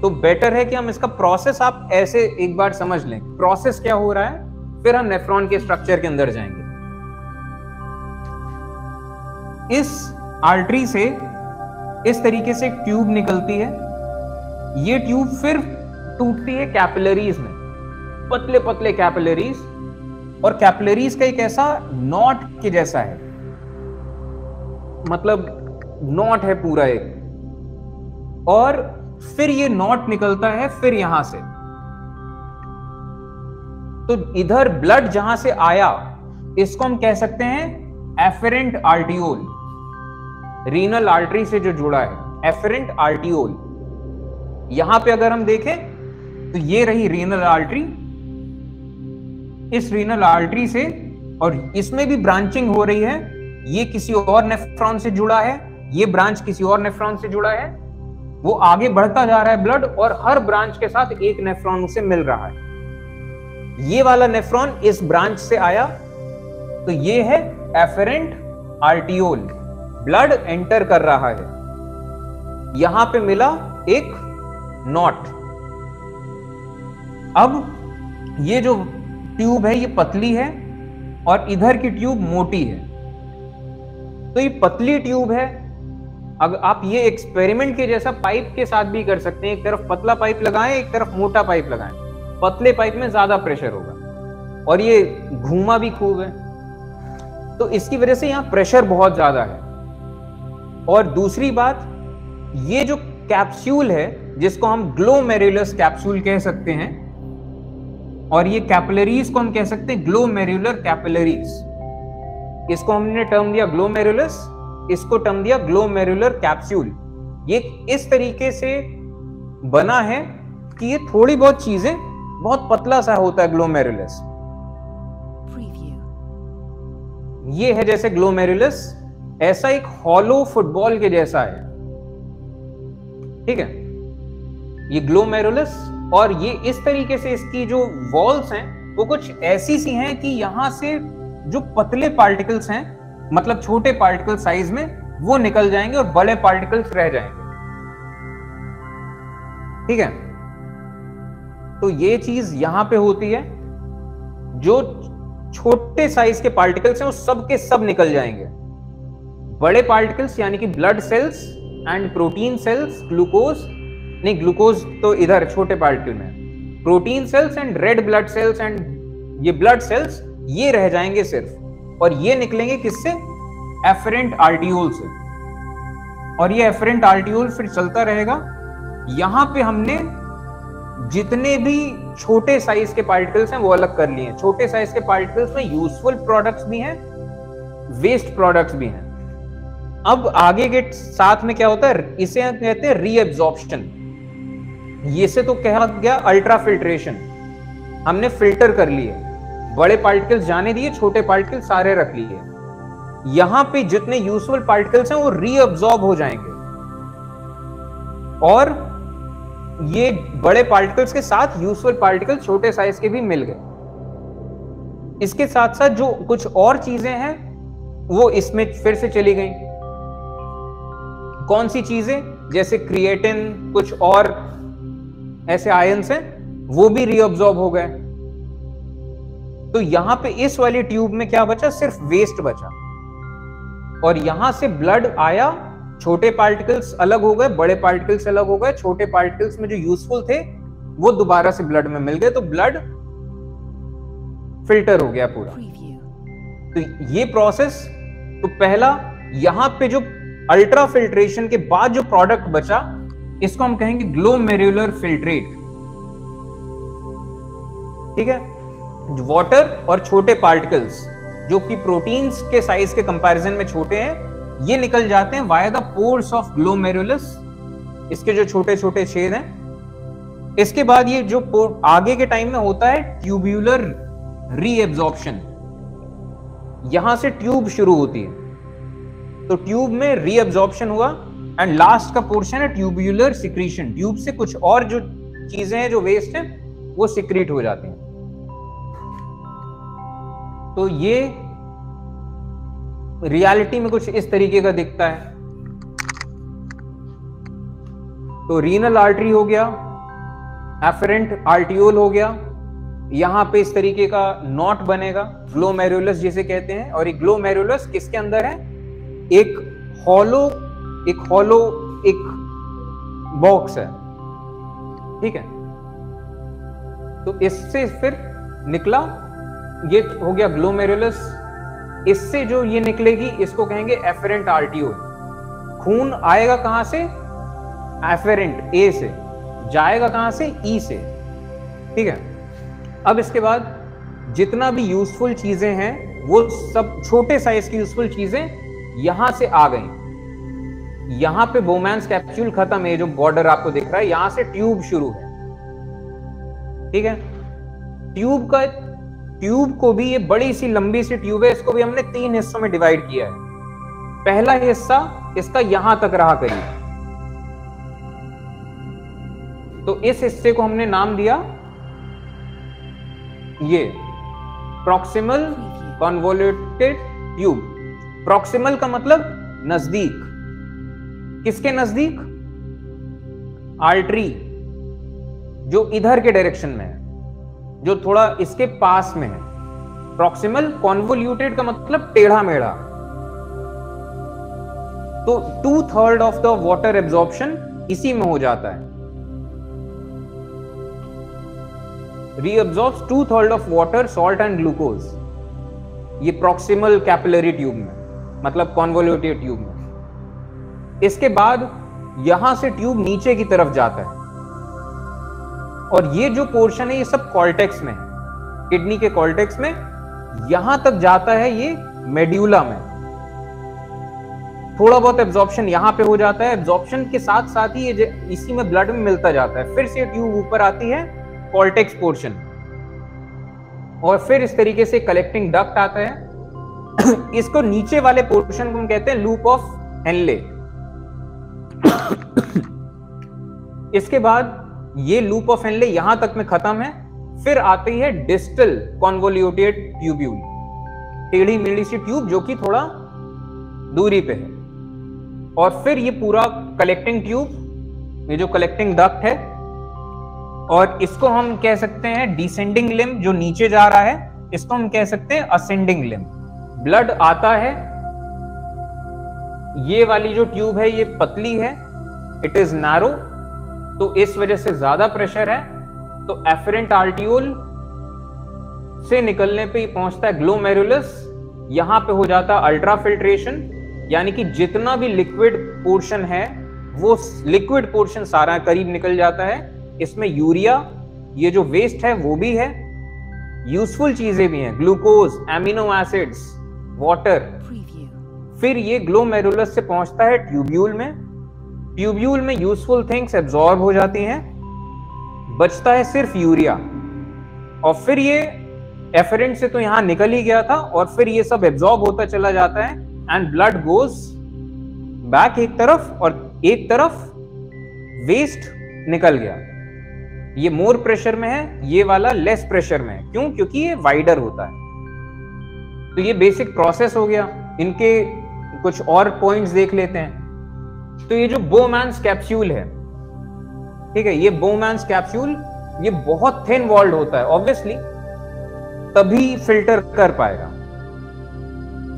तो बेटर है कि हम इसका प्रोसेस आप ऐसे एक बार समझ लें। प्रोसेस क्या हो रहा है? फिर हम नेफ्रॉन के स्ट्रक्चर के अंदर जाएँगे। इस आर्टरी से इस तरीके से ट्यूब निकलती है। ये ट्यूब फिर टूटती है कैपिलरीज में। पतले पतले कैपिलरीज। और कैपिलरीज का एक ऐसा नॉट के जैसा है। मतलब नॉट है पूरा एक। और फिर ये नॉट निकलता है फिर यहाँ से। तो इधर ब्लड जहाँ से आया, इसको हम कह सकते हैं एफरेंट आर्टियोल। रीनल आर्टरी से जो जुड़ा है एफरेंट आर्टियोल यहाँ पे अगर हम देखें तो ये रही रीनल आर्टरी इस रीनल आर्टरी से, और इसमें भी ब्रांचिंग हो रही है, ये किसी और नेफ्रॉन से जुड़ा है, ये ब्रांच किसी और नेफ्रॉन से जुड़ा है, वो आगे बढ़ता जा रहा है ब्लड और हर ब्रांच के साथ एक नेफ्रॉन उसे मिल रहा है। ये वाला नेफ्रॉन इस ब्रांच से आया तो ये है एफरेंट आर्टियोल ब्लड एंटर कर रहा है। यहाँ पे मिला एक नॉट अब ये जो ट्यूब है, ये पतली है और इधर की ट्यूब मोटी है। तो ये पतली ट्यूब है। अगर आप ये एक्सपेरिमेंट के जैसा पाइप के साथ भी कर सकते हैं। एक तरफ़ पतला पाइप लगाएँ, एक तरफ़ मोटा पाइप लगाएँ। पतले पाइप में ज़्यादा प्रेशर होगा। और ये घूमा भी खूब है। तो इसकी वजह से यहाँ प्रेशर बहुत ज़्यादा है। और दूसरी बात ये जो कैप्सूल है जिसको हम ग्लोमेरुलस कैप्सूल कह सकते हैं और ये कैपिलरीज को हम कह सकते हैं ग्लोमेरुलर कैपिलरीज इसको हमने टर्म दिया ग्लोमेरुलस इसको टर्म दिया ग्लोमेरुलर कैप्सूल ये इस तरीके से बना है कि ये थोड़ी बहुत चीज़ें बहुत पतला सा होता है ग्लोमेरुलस ये है जैसे ग्लोमेरुलस ऐसा एक हॉलो फुटबॉल के जैसा है। ठीक है? ये ग्लोमेरुलस और ये इस तरीके से इसकी जो वॉल्स हैं, वो कुछ ऐसी सी हैं कि यहाँ से जो पतले पार्टिकल्स हैं मतलब छोटे पार्टिकल साइज़ में, वो निकल जाएँगे और बड़े पार्टिकल्स रह जाएँगे। ठीक है? तो ये चीज़ यहाँ पे होती है, जो छोटे साइज़ के पार्टिकल्स हैं, वो सब के सब निकल जाएँगे। बड़े पार्टिकल्स यानी कि blood cells and protein cells glucose नहीं ग्लूकोज तो इधर, छोटे पार्टिकल में। Protein cells and red blood cells and ये ब्लड सेल्स ये रह जाएँगे सिर्फ़। और ये निकलेंगे किससे? एफरेंट आर्टियोल से। और ये एफरेंट आर्टियोल फिर चलता रहेगा। यहाँ पे हमने जितने भी छोटे साइज़ के पार्टिकल्स हैं, वो अलग कर लिए छोटे साइज़ के पार्टिकल्स में यूजफुल प्रोडक्ट्स भी हैं वेस्ट प्रोडक्ट्स भी हैं। अब आगे के साथ में क्या होता है? इसे कहते हैं रीएब्जॉर्प्शन ये से तो कहा गया अल्ट्रा फिल्ट्रेशन हमने फ़िल्टर कर लिए. बड़े पार्टिकल्स जाने दिए, छोटे पार्टिकल सारे रख लिए. यहाँ पे जितने यूजफुल पार्टिकल्स हैं, वो रीअब्सॉर्ब हो जाएँगे. और ये बड़े पार्टिकल्स के साथ यूजफुल पार्टिकल छोटे साइज़ के भी मिल गए. इसके साथ साथ जो कुछ और चीज़ें हैं, वो इसमें फिर से चली गई. कौन सी चीज़ें जैसे क्रिएटिन कुछ और ऐसे आयंस हैं वो भी रीअब्सॉर्ब हो गए। तो यहाँ पे इस वाली ट्यूब में क्या बचा? सिर्फ़ वेस्ट बचा। और यहाँ से ब्लड आया छोटे पार्टिकल्स अलग हो गए बड़े पार्टिकल्स अलग हो गए छोटे पार्टिकल्स में जो यूजफुल थे वो दोबारा से ब्लड में मिल गए तो ब्लड फ़िल्टर हो गया पूरा। तो ये प्रोसेस तो पहला यहाँ पे जो अल्ट्रा फिल्ट्रेशन के बाद जो प्रोडक्ट बचा, इसको हम कहेंगे ग्लोमेरुलर फिल्ट्रेट ठीक है? वाटर और छोटे पार्टिकल्स जो कि प्रोटीन्स के साइज़ के कंपैरिजन में छोटे हैं, ये निकल जाते हैं via the pores of glomerulus इसके जो छोटे छोटे छेद हैं, इसके बाद ये जो आगे के टाइम में होता है ट्यूब्यूलर रीएब्जॉर्प्शन यहाँ से ट्यूब शुरू होती है। तो ट्यूब में रीएब्जॉर्प्शन हुआ एंड लास्ट का पोर्शन है ट्यूब्यूलर सिक्रीशन ट्यूब से कुछ और जो चीज़ें हैं, जो वेस्ट है, वो सिक्रीट हो जाती हैं. तो ये रियलिटी में कुछ इस तरीके का दिखता है. तो रीनल आर्टरी हो गया एफरेंट आर्टियोल हो गया. यहाँ पे इस तरीके का नॉट बनेगा ग्लोमेरुलस जिसे कहते हैं. और ये ग्लोमेरुलस किसके अंदर है? एक हॉलो एक हॉलो एक बॉक्स है। ठीक है? तो इससे फिर निकला, ये हो गया ग्लोमेरुलस इससे जो ये निकलेगी, इसको कहेंगे एफरेंट आरटीओ खून आएगा कहाँ से? एफरेंट ए से। जाएगा कहाँ से? ई से। ठीक है? अब इसके बाद जितना भी यूजफुल चीज़ें हैं, वो सब छोटे साइज़ की यूजफुल चीज़ें यहाँ से आ गई। यहाँ पे बोमैंस कैप्सूल खत्म है, जो बॉर्डर आपको दिख रहा है, यहाँ से ट्यूब शुरू है। ठीक है? ट्यूब का ट्यूब को भी ये बड़ी सी, लंबी सी ट्यूब है, इसको भी हमने तीन हिस्सों में डिवाइड किया है। पहला हिस्सा इसका यहाँ तक रहा करिए तो इस हिस्से को हमने नाम दिया ये प्रॉक्सिमल कॉन्वोल्यूटेड ट्यूब प्रॉक्सिमल का मतलब नज़दीक। किसके नज़दीक? आर्टरी जो इधर के डायरेक्शन में है, जो थोड़ा इसके पास में है। प्रॉक्सिमल कॉन्वोल्यूटेड का मतलब टेढ़ा मेढ़ा। तो two third of the water absorption इसी में हो जाता है। Reabsorbs two third of water salt and glucose ये प्रॉक्सिमल कैपिलरी ट्यूब में। मतलब कॉन्वोल्यूटेड ट्यूब में। इसके बाद यहाँ से ट्यूब नीचे की तरफ़ जाता है। और ये जो पोर्शन है, ये सब कॉल्टेक्स में है। किडनी के कॉल्टेक्स में यहाँ तक जाता है ये मेड्यूला में। थोड़ा बहुत एब्जॉर्प्शन यहाँ पे हो जाता है। एब्जॉर्प्शन के साथ साथ ही ये इसी में ब्लड में मिलता जाता है। फिर से ट्यूब ऊपर आती है कॉल्टेक्स पोर्शन और फिर इस तरीके से कलेक्टिंग डक्ट आता है। इसको नीचे वाले पोर्शन को हम कहते हैं लूप ऑफ़ हेनले इसके बाद ये लूप ऑफ़ हेनले यहाँ तक में खत्म है, फिर आती है डिस्टल कॉन्वोल्यूटेड ट्यूब्यूल टेढ़ी मेढ़ी सी ट्यूब जो कि थोड़ा दूरी पे है। और फिर ये पूरा कलेक्टिंग ट्यूब ये जो कलेक्टिंग डक्ट है, और इसको हम कह सकते हैं डिसेंडिंग लिम जो नीचे जा रहा है, इसको हम कह सकते हैं असेंडिंग लिम ब्लड आता है, ये वाली जो ट्यूब है, ये पतली है इट इज़ नैरो तो इस वजह से ज़्यादा प्रेशर है तो एफरेंट आर्टियोल से निकलने पे ही पहुँचता है ग्लोमेरुलस यहाँ पे हो जाता है अल्ट्रा फिल्ट्रेशन यानी कि जितना भी लिक्विड पोर्शन है, वो लिक्विड पोर्शन सारा करीब निकल जाता है, इसमें यूरिया ये जो वेस्ट है, वो भी है यूजफुल चीज़ें भी हैं ग्लूकोज एमिनो एसिड्स वाटर फिर ये ग्लोमेरुलस से पहुँचता है ट्यूब्यूल में। ट्यूब्यूल में यूजफुल थिंग्स एब्जॉर्ब हो जाती हैं। बचता है सिर्फ़ यूरिया और फिर ये एफरेंट से तो यहाँ निकल ही गया था और फिर ये सब एब्जॉर्ब होता चला जाता है। एंड ब्लड गोज बैक एक तरफ़ और एक तरफ़ वेस्ट निकल गया। ये मोर प्रेशर में है ये वाला लेस प्रेशर में है। क्यों? क्योंकि ये वाइडर होता है। तो ये बेसिक प्रोसेस हो गया। इनके कुछ और पॉइंट्स देख लेते हैं। तो ये जो बोमैंस कैप्सूल है, ठीक है, ये बोमैंस कैप्सूल ये बहुत थिन वॉल्ड होता है ऑब्वियसली तभी फ़िल्टर कर पाएगा।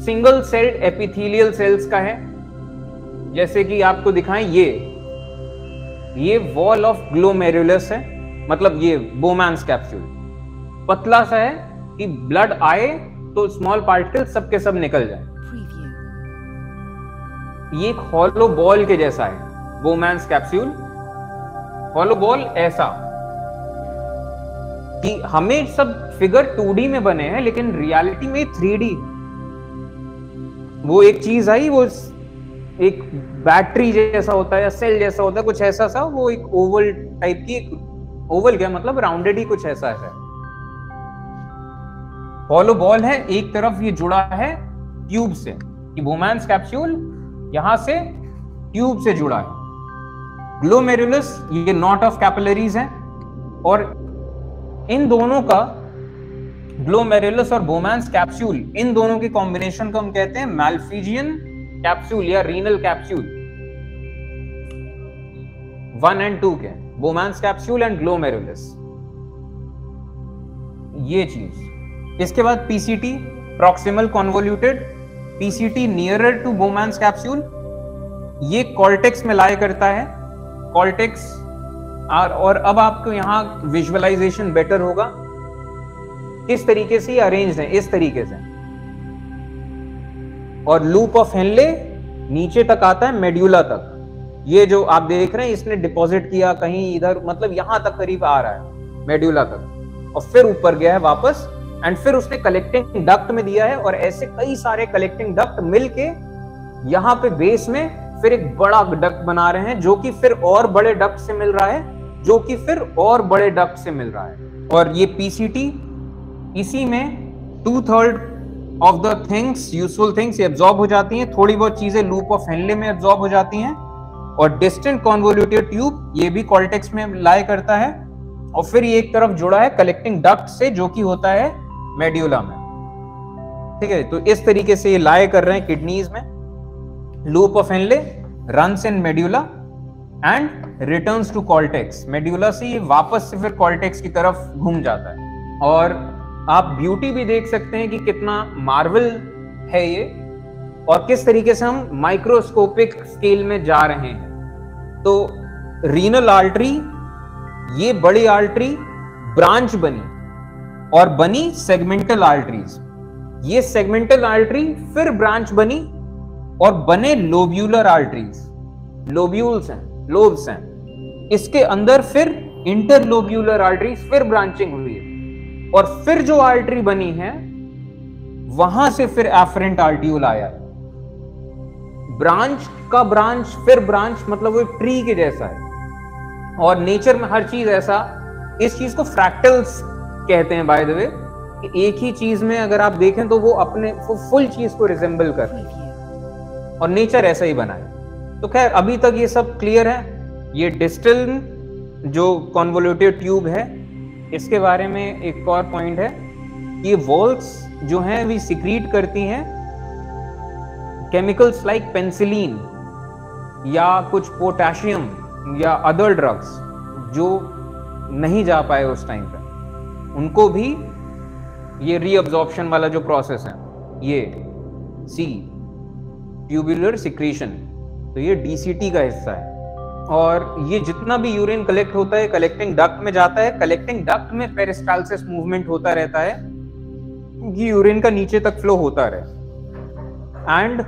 सिंगल सेल्ड एपिथेलियल सेल्स का है। जैसे कि आपको दिखाएँ, ये ये वॉल ऑफ़ ग्लोमेरुलस है मतलब ये बोमैंस कैप्सूल पतला सा है कि ब्लड आए तो स्मॉल पार्टिकल सबके सब निकल जाए। ये एक हॉलो बॉल के जैसा है बोमैंस कैप्सूल हॉलो बॉल ऐसा। कि हमें सब फिगर 2D में बने हैं लेकिन रियलिटी में 3D वो एक चीज़ आई वो एक बैटरी जैसा होता है या सेल जैसा होता है कुछ ऐसा सा वो एक ओवल टाइप की ओवल क्या मतलब राउंडेड ही कुछ ऐसा ऐसा है। हॉलो बॉल है, एक तरफ़ ये जुड़ा है ट्यूब से, कि बोमैंस कैप्सूल यहाँ से ट्यूब से जुड़ा है। ग्लोमेरुलस ये नॉट ऑफ़ कैपिलरीज है, और इन दोनों का ग्लोमेरुलस और बोमैंस कैप्सूल इन दोनों के कॉम्बिनेशन को हम कहते हैं मैल्फीजियन कैप्सूल या renal capsule one and two के बोमैंस कैप्सूल एंड ग्लोमेरुलस ये चीज़। इसके बाद PCT proximal convoluted PCT nearer to Bowman's capsule ये कॉल्टेक्स में लाया करता है। कॉल्टेक्स और अब आपको यहाँ विजुअलाइजेशन बेटर होगा। किस तरीके से अरेंज है, इस तरीके से। और लूप ऑफ़ हेनले नीचे तक आता है मेड्यूला तक। ये जो आप देख रहे हैं, इसने डिपॉजिट किया कहीं इधर मतलब यहाँ तक करीब आ रहा है मेड्यूला तक। और फिर ऊपर गया है वापस एंड फिर उसने कलेक्टिंग डक्ट में दिया है और ऐसे कई सारे कलेक्टिंग डक्ट मिलके यहाँ पे बेस में फिर एक बड़ा डक्ट बना रहे हैं, जो कि फिर और बड़े डक्ट से मिल रहा है, जो कि फिर और बड़े डक्ट से मिल रहा है। और ये पीसीटी इसी में two third of the things useful things absorb हो जाती हैं, थोड़ी बहुत चीज़ें लूप ऑफ़ हेनले में एब्जॉर्ब हो जाती हैं, और डिस्टेंट कॉन्वोल्यूटेड ट्यूब ये भी कॉल्टेक्स में लाए करता है, और फिर ये एक तरफ़ जुड़ा है कलेक्टिंग डक्ट से, जो कि होता है मेड्यूला में। ठीक है तो इस तरीके से ये लाए कर रहे हैं किडनीज में। Loop of Henle runs in medulla and returns to cortex medulla से ये वापस से फिर कॉल्टेक्स की तरफ़ घूम जाता है। और आप ब्यूटी भी देख सकते हैं कि कितना मार्वल है ये, और किस तरीके से हम माइक्रोस्कोपिक स्केल में जा रहे हैं। तो रीनल आर्टरी, ये बड़ी आर्टरी, ब्रांच बनी। और बनी सेगमेंटल आर्टरीज ये सेगमेंटल आर्टरी फिर ब्रांच बनी और बने लोब्यूलर आर्टरीज लोब्यूल्स हैं लोब्स हैं. इसके अंदर फिर इंटरलोब्यूलर आर्टरी फिर ब्रांचिंग हुई है. और फिर जो आर्टरी बनी है, वहाँ से फिर एफरेंट आर्टियोल आया ब्रांच का ब्रांच फिर ब्रांच मतलब वो ट्री के जैसा है. और नेचर में हर चीज़ ऐसा, इस चीज़ को फ्रैक्टल्स कहते हैं बाय द वे एक ही चीज़ में अगर आप देखें तो वो अपने, वो फुल चीज़ को रिजेंबल कर रही है। और नेचर ऐसा ही बना है। तो खैर, अभी तक ये सब क्लियर है। ये डिस्टल जो कॉन्वोल्यूटिव ट्यूब है, इसके बारे में एक और पॉइंट है ये वॉल्स जो हैं, वी सिक्रीट करती हैं केमिकल्स लाइक पेंसिलीन या कुछ पोटेशियम या अदर ड्रग्स जो नहीं जा पाए उस टाइम पे। उनको भी ये रीअब्जॉर्प्शन वाला जो प्रोसेस है, ये सी ट्यूबुलर सिक्रीशन तो ये डीसीटी का हिस्सा है। और ये जितना भी यूरिन कलेक्ट होता है कलेक्टिंग डक्ट में जाता है कलेक्टिंग डक्ट में पेरिस्टालसिस मूवमेंट होता रहता है क्योंकि यूरिन का नीचे तक फ्लो होता रहे। एंड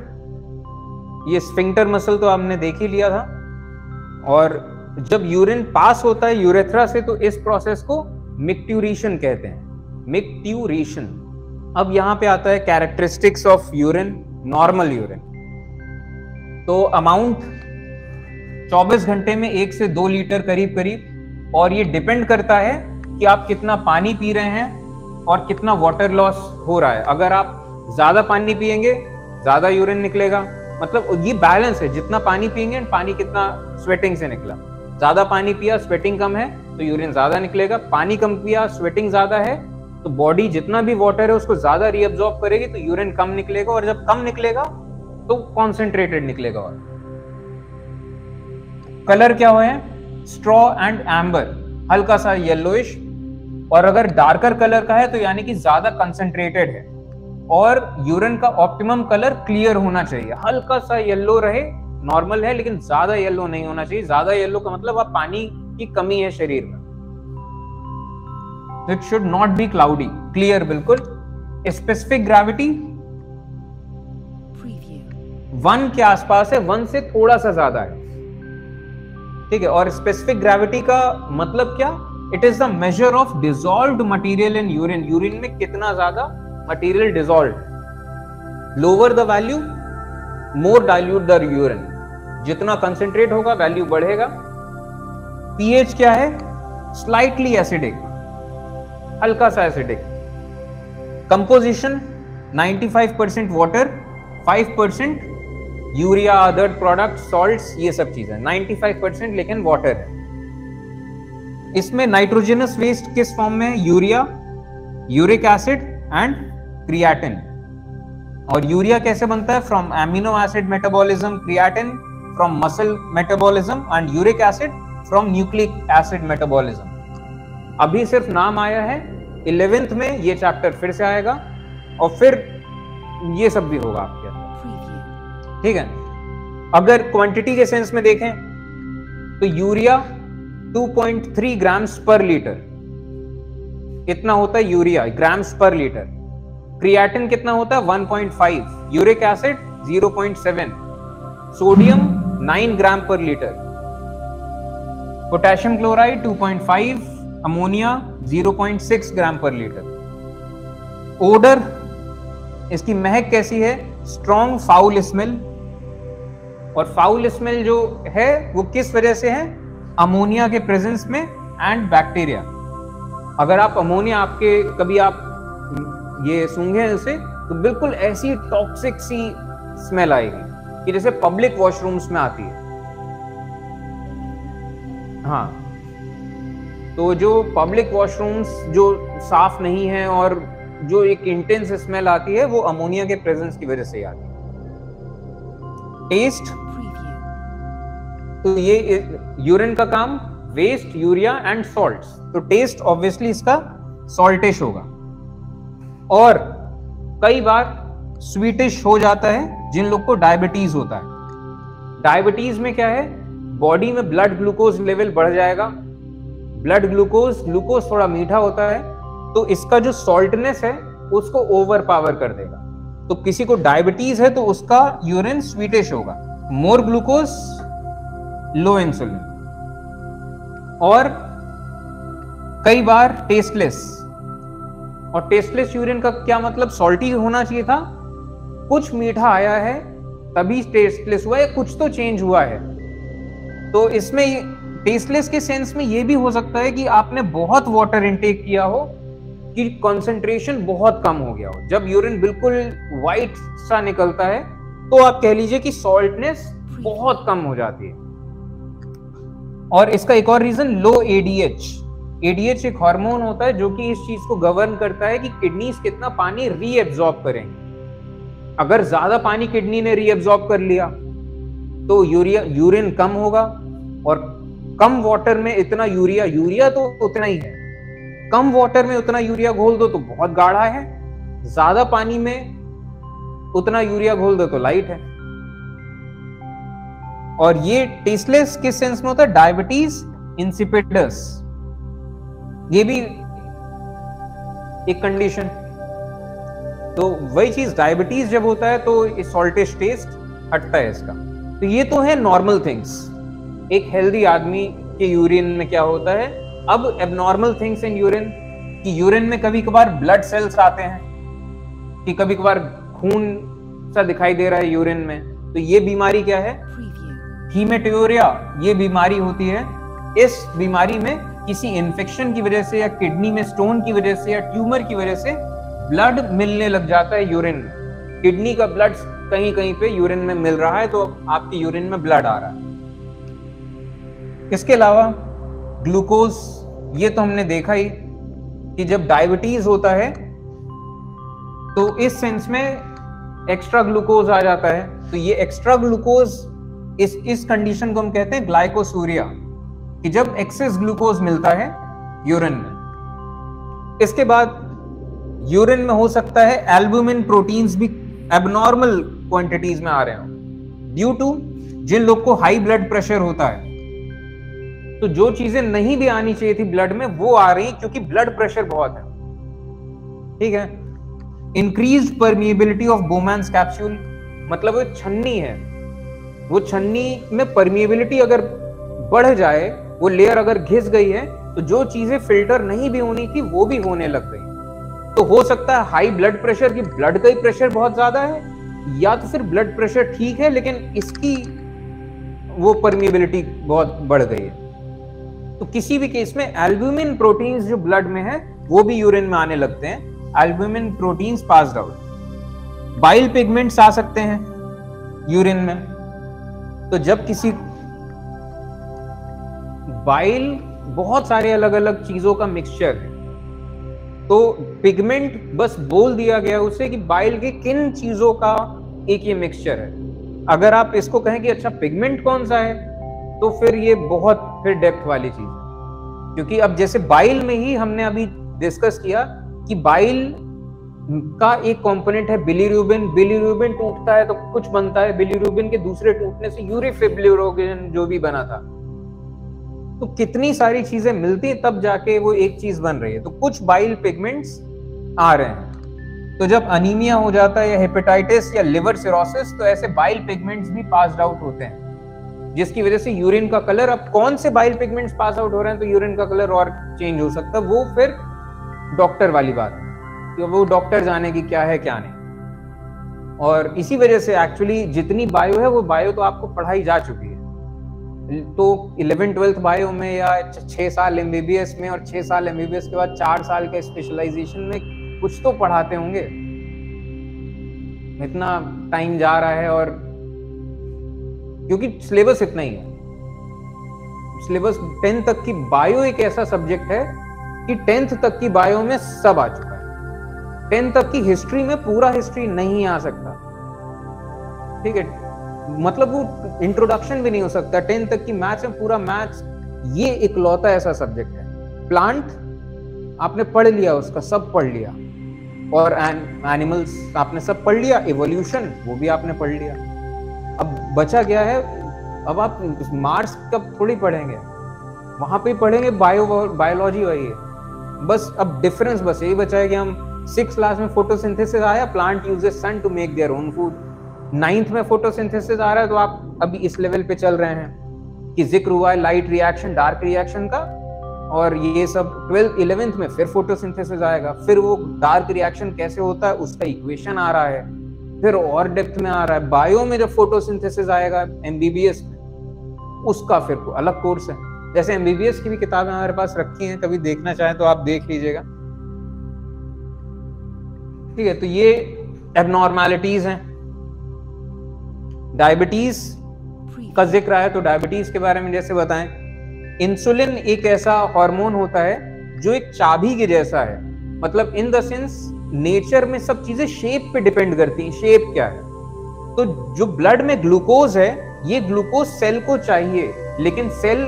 ये स्फिंक्टर मसल तो आपने देख ही लिया था। और जब यूरिन पास होता है यूरेथ्रा से तो इस प्रोसेस को मिक्ट्यूरेशन कहते हैं। मिक्ट्यूरेशन। अब यहाँ पे आता है characteristics of urine normal urine तो अमाउंट 24 घंटे में एक से दो लीटर करीब करीब, और ये डिपेंड करता है कि आप कितना पानी पी रहे हैं और कितना वाटर लॉस हो रहा है। अगर आप ज़्यादा पानी पियेंगे, ज़्यादा यूरिन निकलेगा। मतलब ये बैलेंस है, जितना पानी पियेंगे पानी कितना स्वेटिंग से निकला। ज़्यादा पानी पिया स्वेटिंग कम है तो यूरिन ज़्यादा निकलेगा। पानी कम पिया स्वेटिंग ज़्यादा है तो बॉडी जितना भी वाटर है, उसको ज़्यादा रीअब्जॉर्ब करेगी तो यूरिन कम निकलेगा, और जब कम निकलेगा तो कॉन्सेंट्रेटेड निकलेगा और। कलर क्या हुए हैं? स्ट्रॉ एंड एम्बर हल्का सा येलोइश और अगर डार्कर कलर का है तो यानी कि ज़्यादा कंसेंट्रेटेड है। और यूरिन का ऑप्टिमम कलर क्लियर होना चाहिए, हल्का सा येलो रहे नॉर्मल है लेकिन ज़्यादा येलो नहीं होना चाहिए। ज़्यादा येलो का मतलब आप पानी की कमी है शरीर में। It should not be cloudy clear बिल्कुल। स्पेसिफिक ग्रेविटी वन के आसपास है वन से थोड़ा सा ज़्यादा है। ठीक है और स्पेसिफिक ग्रेविटी का मतलब क्या? It is the measure of dissolve material in urine urine में कितना ज़्यादा material dissolve lower the value more dilute the urine जितना कंसेंट्रेट होगा वैल्यू बढ़ेगा। पीएच क्या है? स्लाइटली एसिडिक हल्का सा acidic composition 95 percent water 5 percent urea other product salts ये सब चीज़ें 95 परसेंट लेकिन वाटर इसमें नाइट्रोजनस वेस्ट किस फॉर्म में urea uric acid and creatine और यूरिया कैसे बनता है? From amino acid metabolism creatine from muscle metabolism and uric acid from nucleic acid metabolism अभी सिर्फ़ नाम आया है इलेवेंथ में ये चैप्टर फिर से आएगा और फिर ये सब भी होगा आपके अंदर। ठीक है? अगर क्वांटिटी के सेंस में देखें तो यूरिया 2.3 ग्राम्स पर लीटर इतना होता है urea? Grams per litre creatine कितना होता है? 1.5 uric acid 0.7 sodium 9 gram per litre. Potassium chloride 2.5 ammonia 0.6 gram per litre. Odour, इसकी महक कैसी है? स्ट्रॉन्ग फाउल स्मेल और फाउल स्मेल जो है, वो किस वजह से है? अमोनिया के प्रेजेंस में एंड बैक्टीरिया अगर आप अमोनिया आपके, कभी आप ये सूंघे उसे तो बिल्कुल ऐसी टॉक्सिक सी स्मेल आएगी। कि जैसे पब्लिक वॉशरूम्स में आती है। हाँ। तो जो पब्लिक वॉशरूम्स जो साफ़ नहीं है और जो एक इंटेंस स्मेल आती है, वो अमोनिया के प्रेजेंस की वजह से आती है। टेस्ट तो ये यूरिन का काम वेस्ट यूरिया एंड सॉल्ट तो टेस्ट ऑब्वियसली इसका सॉल्टिश होगा। और कई बार स्वीटिश हो जाता है जिन लोग को डायबिटीज़ होता है। डायबिटीज़ में क्या है? बॉडी में ब्लड ग्लूकोज लेवल बढ़ जाएगा। ब्लड ग्लूकोज ग्लूकोज थोड़ा मीठा होता है तो इसका जो सॉल्टनेस है, उसको ओवर पावर कर देगा। तो किसी को डायबिटीज़ है तो उसका यूरिन स्वीटिश होगा। मोर ग्लूकोज लो इंसुलिन और कई बार टेस्टलेस और टेस्टलेस यूरिन का क्या मतलब? सॉल्टी होना चाहिए था। कुछ मीठा आया है, तभी टेस्टलेस हुआ है, कुछ तो चेंज हुआ है। तो इसमें टेस्टलेस के सेंस में ये भी हो सकता है कि आपने बहुत वाटर इनटेक किया हो, कि कंसंट्रेशन बहुत कम हो गया हो। जब यूरिन बिल्कुल वाइट सा निकलता है तो आप कह लीजिए कि सॉल्टनेस बहुत कम हो जाती है। और इसका एक और रीजन लो एडीएच एडीएच एक हार्मोन होता है जो कि इस चीज़ को गवर्न करता है कि किडनीज कितना पानी रीएब्जॉर्ब करेंगे। अगर ज़्यादा पानी किडनी ने रीएब्जॉर्ब कर लिया तो यूरिया यूरिन कम होगा और कम वाटर में इतना यूरिया यूरिया तो उतना ही है। कम वाटर में उतना यूरिया घोल दो तो बहुत गाढ़ा है। ज़्यादा पानी में उतना यूरिया घोल दो तो लाइट है। और ये टेस्टलेस किस सेंस में होता है? डायबिटीज़ इंसिपिडस ये भी एक कंडीशन तो वही चीज़ डायबिटीज़ जब होता है तो सॉल्टिश टेस्ट हटता है इसका। तो ये तो है नॉर्मल थिंग्स एक हेल्दी आदमी के यूरिन में क्या होता है? अब एबनॉर्मल थिंग्स इन यूरिन कि यूरिन में कभी कभार ब्लड सेल्स आते हैं, कि कभी कभार खून सा दिखाई दे रहा है यूरिन में तो ये बीमारी क्या है? हीमेटोरिया ये बीमारी होती है। इस बीमारी में किसी इन्फेक्शन की वजह से या किडनी में स्टोन की वजह से या ट्यूमर की वजह से ब्लड मिलने लग जाता है यूरिन में। किडनी का ब्लड कहीं कहीं पे यूरिन में मिल रहा है तो आपके यूरिन में ब्लड आ रहा है। इसके अलावा ग्लूकोज, ये तो हमने देखा ही कि जब डायबिटीज़ होता है तो इस सेंस में एक्स्ट्रा ग्लूकोज आ जाता है। तो ये एक्स्ट्रा ग्लूकोज, इस इस कंडीशन को हम कहते हैं ग्लाइकोसूरिया, कि जब एक्सेस ग्लूकोज मिलता है यूरिन में। इसके बाद यूरिन में हो सकता है एल्बुमिन प्रोटीन्स भी एबनॉर्मल क्वांटिटीज में आ रहे हो। ड्यू टू जिन लोग को हाई ब्लड प्रेशर होता है तो जो चीज़ें नहीं भी आनी चाहिए थी ब्लड में, वो आ रही क्योंकि ब्लड प्रेशर बहुत है। ठीक है? Increase permeability of Bowman's capsule मतलब वो छन्नी है। वो छन्नी में परमिएबिलिटी अगर बढ़ जाए, वो लेयर अगर घिस गई है तो जो चीज़ें फ़िल्टर नहीं भी होनी थी, वो भी होने लग गई। तो हो सकता है हाई ब्लड प्रेशर की ब्लड का ही प्रेशर बहुत ज़्यादा है, या तो फिर ब्लड प्रेशर ठीक है, लेकिन इसकी वो परमिएबिलिटी बहुत बढ़ गई है। तो किसी भी केस में एल्ब्यूमिन प्रोटीन्स जो ब्लड में है, वो भी यूरिन में आने लगते हैं। Albumin proteins pass out bile pigments आ सकते हैं यूरिन में। तो जब किसी बाइल बहुत सारे अलग अलग चीज़ों का मिक्सचर है तो पिगमेंट बस बोल दिया गया उसे कि बाइल के किन चीज़ों का एक ये मिक्सचर है। अगर आप इसको कहें कि अच्छा पिगमेंट कौन सा है? तो फिर ये बहुत फिर डेप्थ वाली चीज़ है। क्योंकि अब जैसे बाइल में ही हमने अभी डिस्कस किया कि बाइल का एक कंपोनेंट है बिलीरुबिन बिलीरुबिन टूटता है तो कुछ बनता है। बिलीरुबिन के दूसरे टूटने से यूरिफिब्लिरोबिन जो भी बना था। तो कितनी सारी चीज़ें मिलती है, तब जाके वो एक चीज़ बन रही है। तो कुछ बाइल पिगमेंट्स आ रहे हैं। तो जब अनीमिया हो जाता है या हेपेटाइटिस या लिवर सिरोसिस तो ऐसे बाइल पिगमेंट्स भी पास आउट होते हैं। जिसकी वजह से यूरिन का कलर अब कौन से बाइल पिगमेंट्स पास आउट हो रहे हैं तो यूरिन का कलर और चेंज हो सकता है। वो फिर डॉक्टर वाली बात तो वो डॉक्टर जाने की क्या है, क्या नहीं। और इसी वजह से एक्चुअली जितनी बायो है, वो बायो तो आपको पढ़ाई जा चुकी है। तो इलेवन ट्वेल्थ बायो में या छह साल एमबीबीएस में और छह साल एमबीबीएस के बाद चार साल के स्पेशलाइजेशन में कुछ तो पढ़ाते होंगे। इतना टाइम जा रहा है और क्योंकि सिलेबस इतना ही है। सिलेबस टेंथ तक की बायो एक ऐसा सब्जेक्ट है कि टेंथ तक की बायो में सब आ चुका है। टेंथ तक की हिस्ट्री में पूरा हिस्ट्री नहीं आ सकता। ठीक है? मतलब वो इंट्रोडक्शन भी नहीं हो सकता। टेंथ तक की मैथ्स में पूरा मैथ्स ये इकलौता ऐसा सब्जेक्ट है। प्लांट आपने पढ़ लिया, उसका सब पढ़ लिया। और एनिमल्स आपने सब पढ़ लिया इवोल्यूशन वो भी आपने पढ़ लिया। अब बचा गया है? अब आप मार्स कब थोड़ी पढ़ेंगे। वहाँ पे पढ़ेंगे बायो बायोलॉजी वही है। बस अब डिफरेंस बस यही बचा है कि हम सिक्स क्लास में फोटोसिंथेसिस आया plant uses sun to make their own food ninth में फोटोसिंथेसिस आ रहा है तो आप अभी इस लेवल पे चल रहे हैं कि ज़िक्र हुआ है लाइट रिएक्शन डार्क रिएक्शन का, और ये सब ट्वेल्थ इलेवेंथ में फिर फोटोसिंथेसिस आएगा। फिर वो डार्क रिएक्शन कैसे होता है, उसका इक्वेशन आ रहा है। फिर और डेप्थ में आ रहा है। बायो में जब फोटोसिंथेसिस आएगा एमबीबीएस में, उसका फिर अलग कोर्स है। जैसे एमबीबीएस की भी किताबें हमारे पास रखी हैं, कभी देखना चाहें तो आप देख लीजिएगा। ठीक है तो ये एबनॉर्मैलिटीज हैं। डायबिटीज़ का ज़िक्र आया तो डायबिटीज़ के बारे में जैसे बताएँ इंसुलिन एक ऐसा हार्मोन होता है जो एक चाबी के जैसा है। मतलब इन द सेंस नेचर में सब चीज़ें शेप पे डिपेंड करती हैं। शेप क्या है? तो जो ब्लड में ग्लूकोज है ये ग्लूकोज सेल को चाहिए लेकिन सेल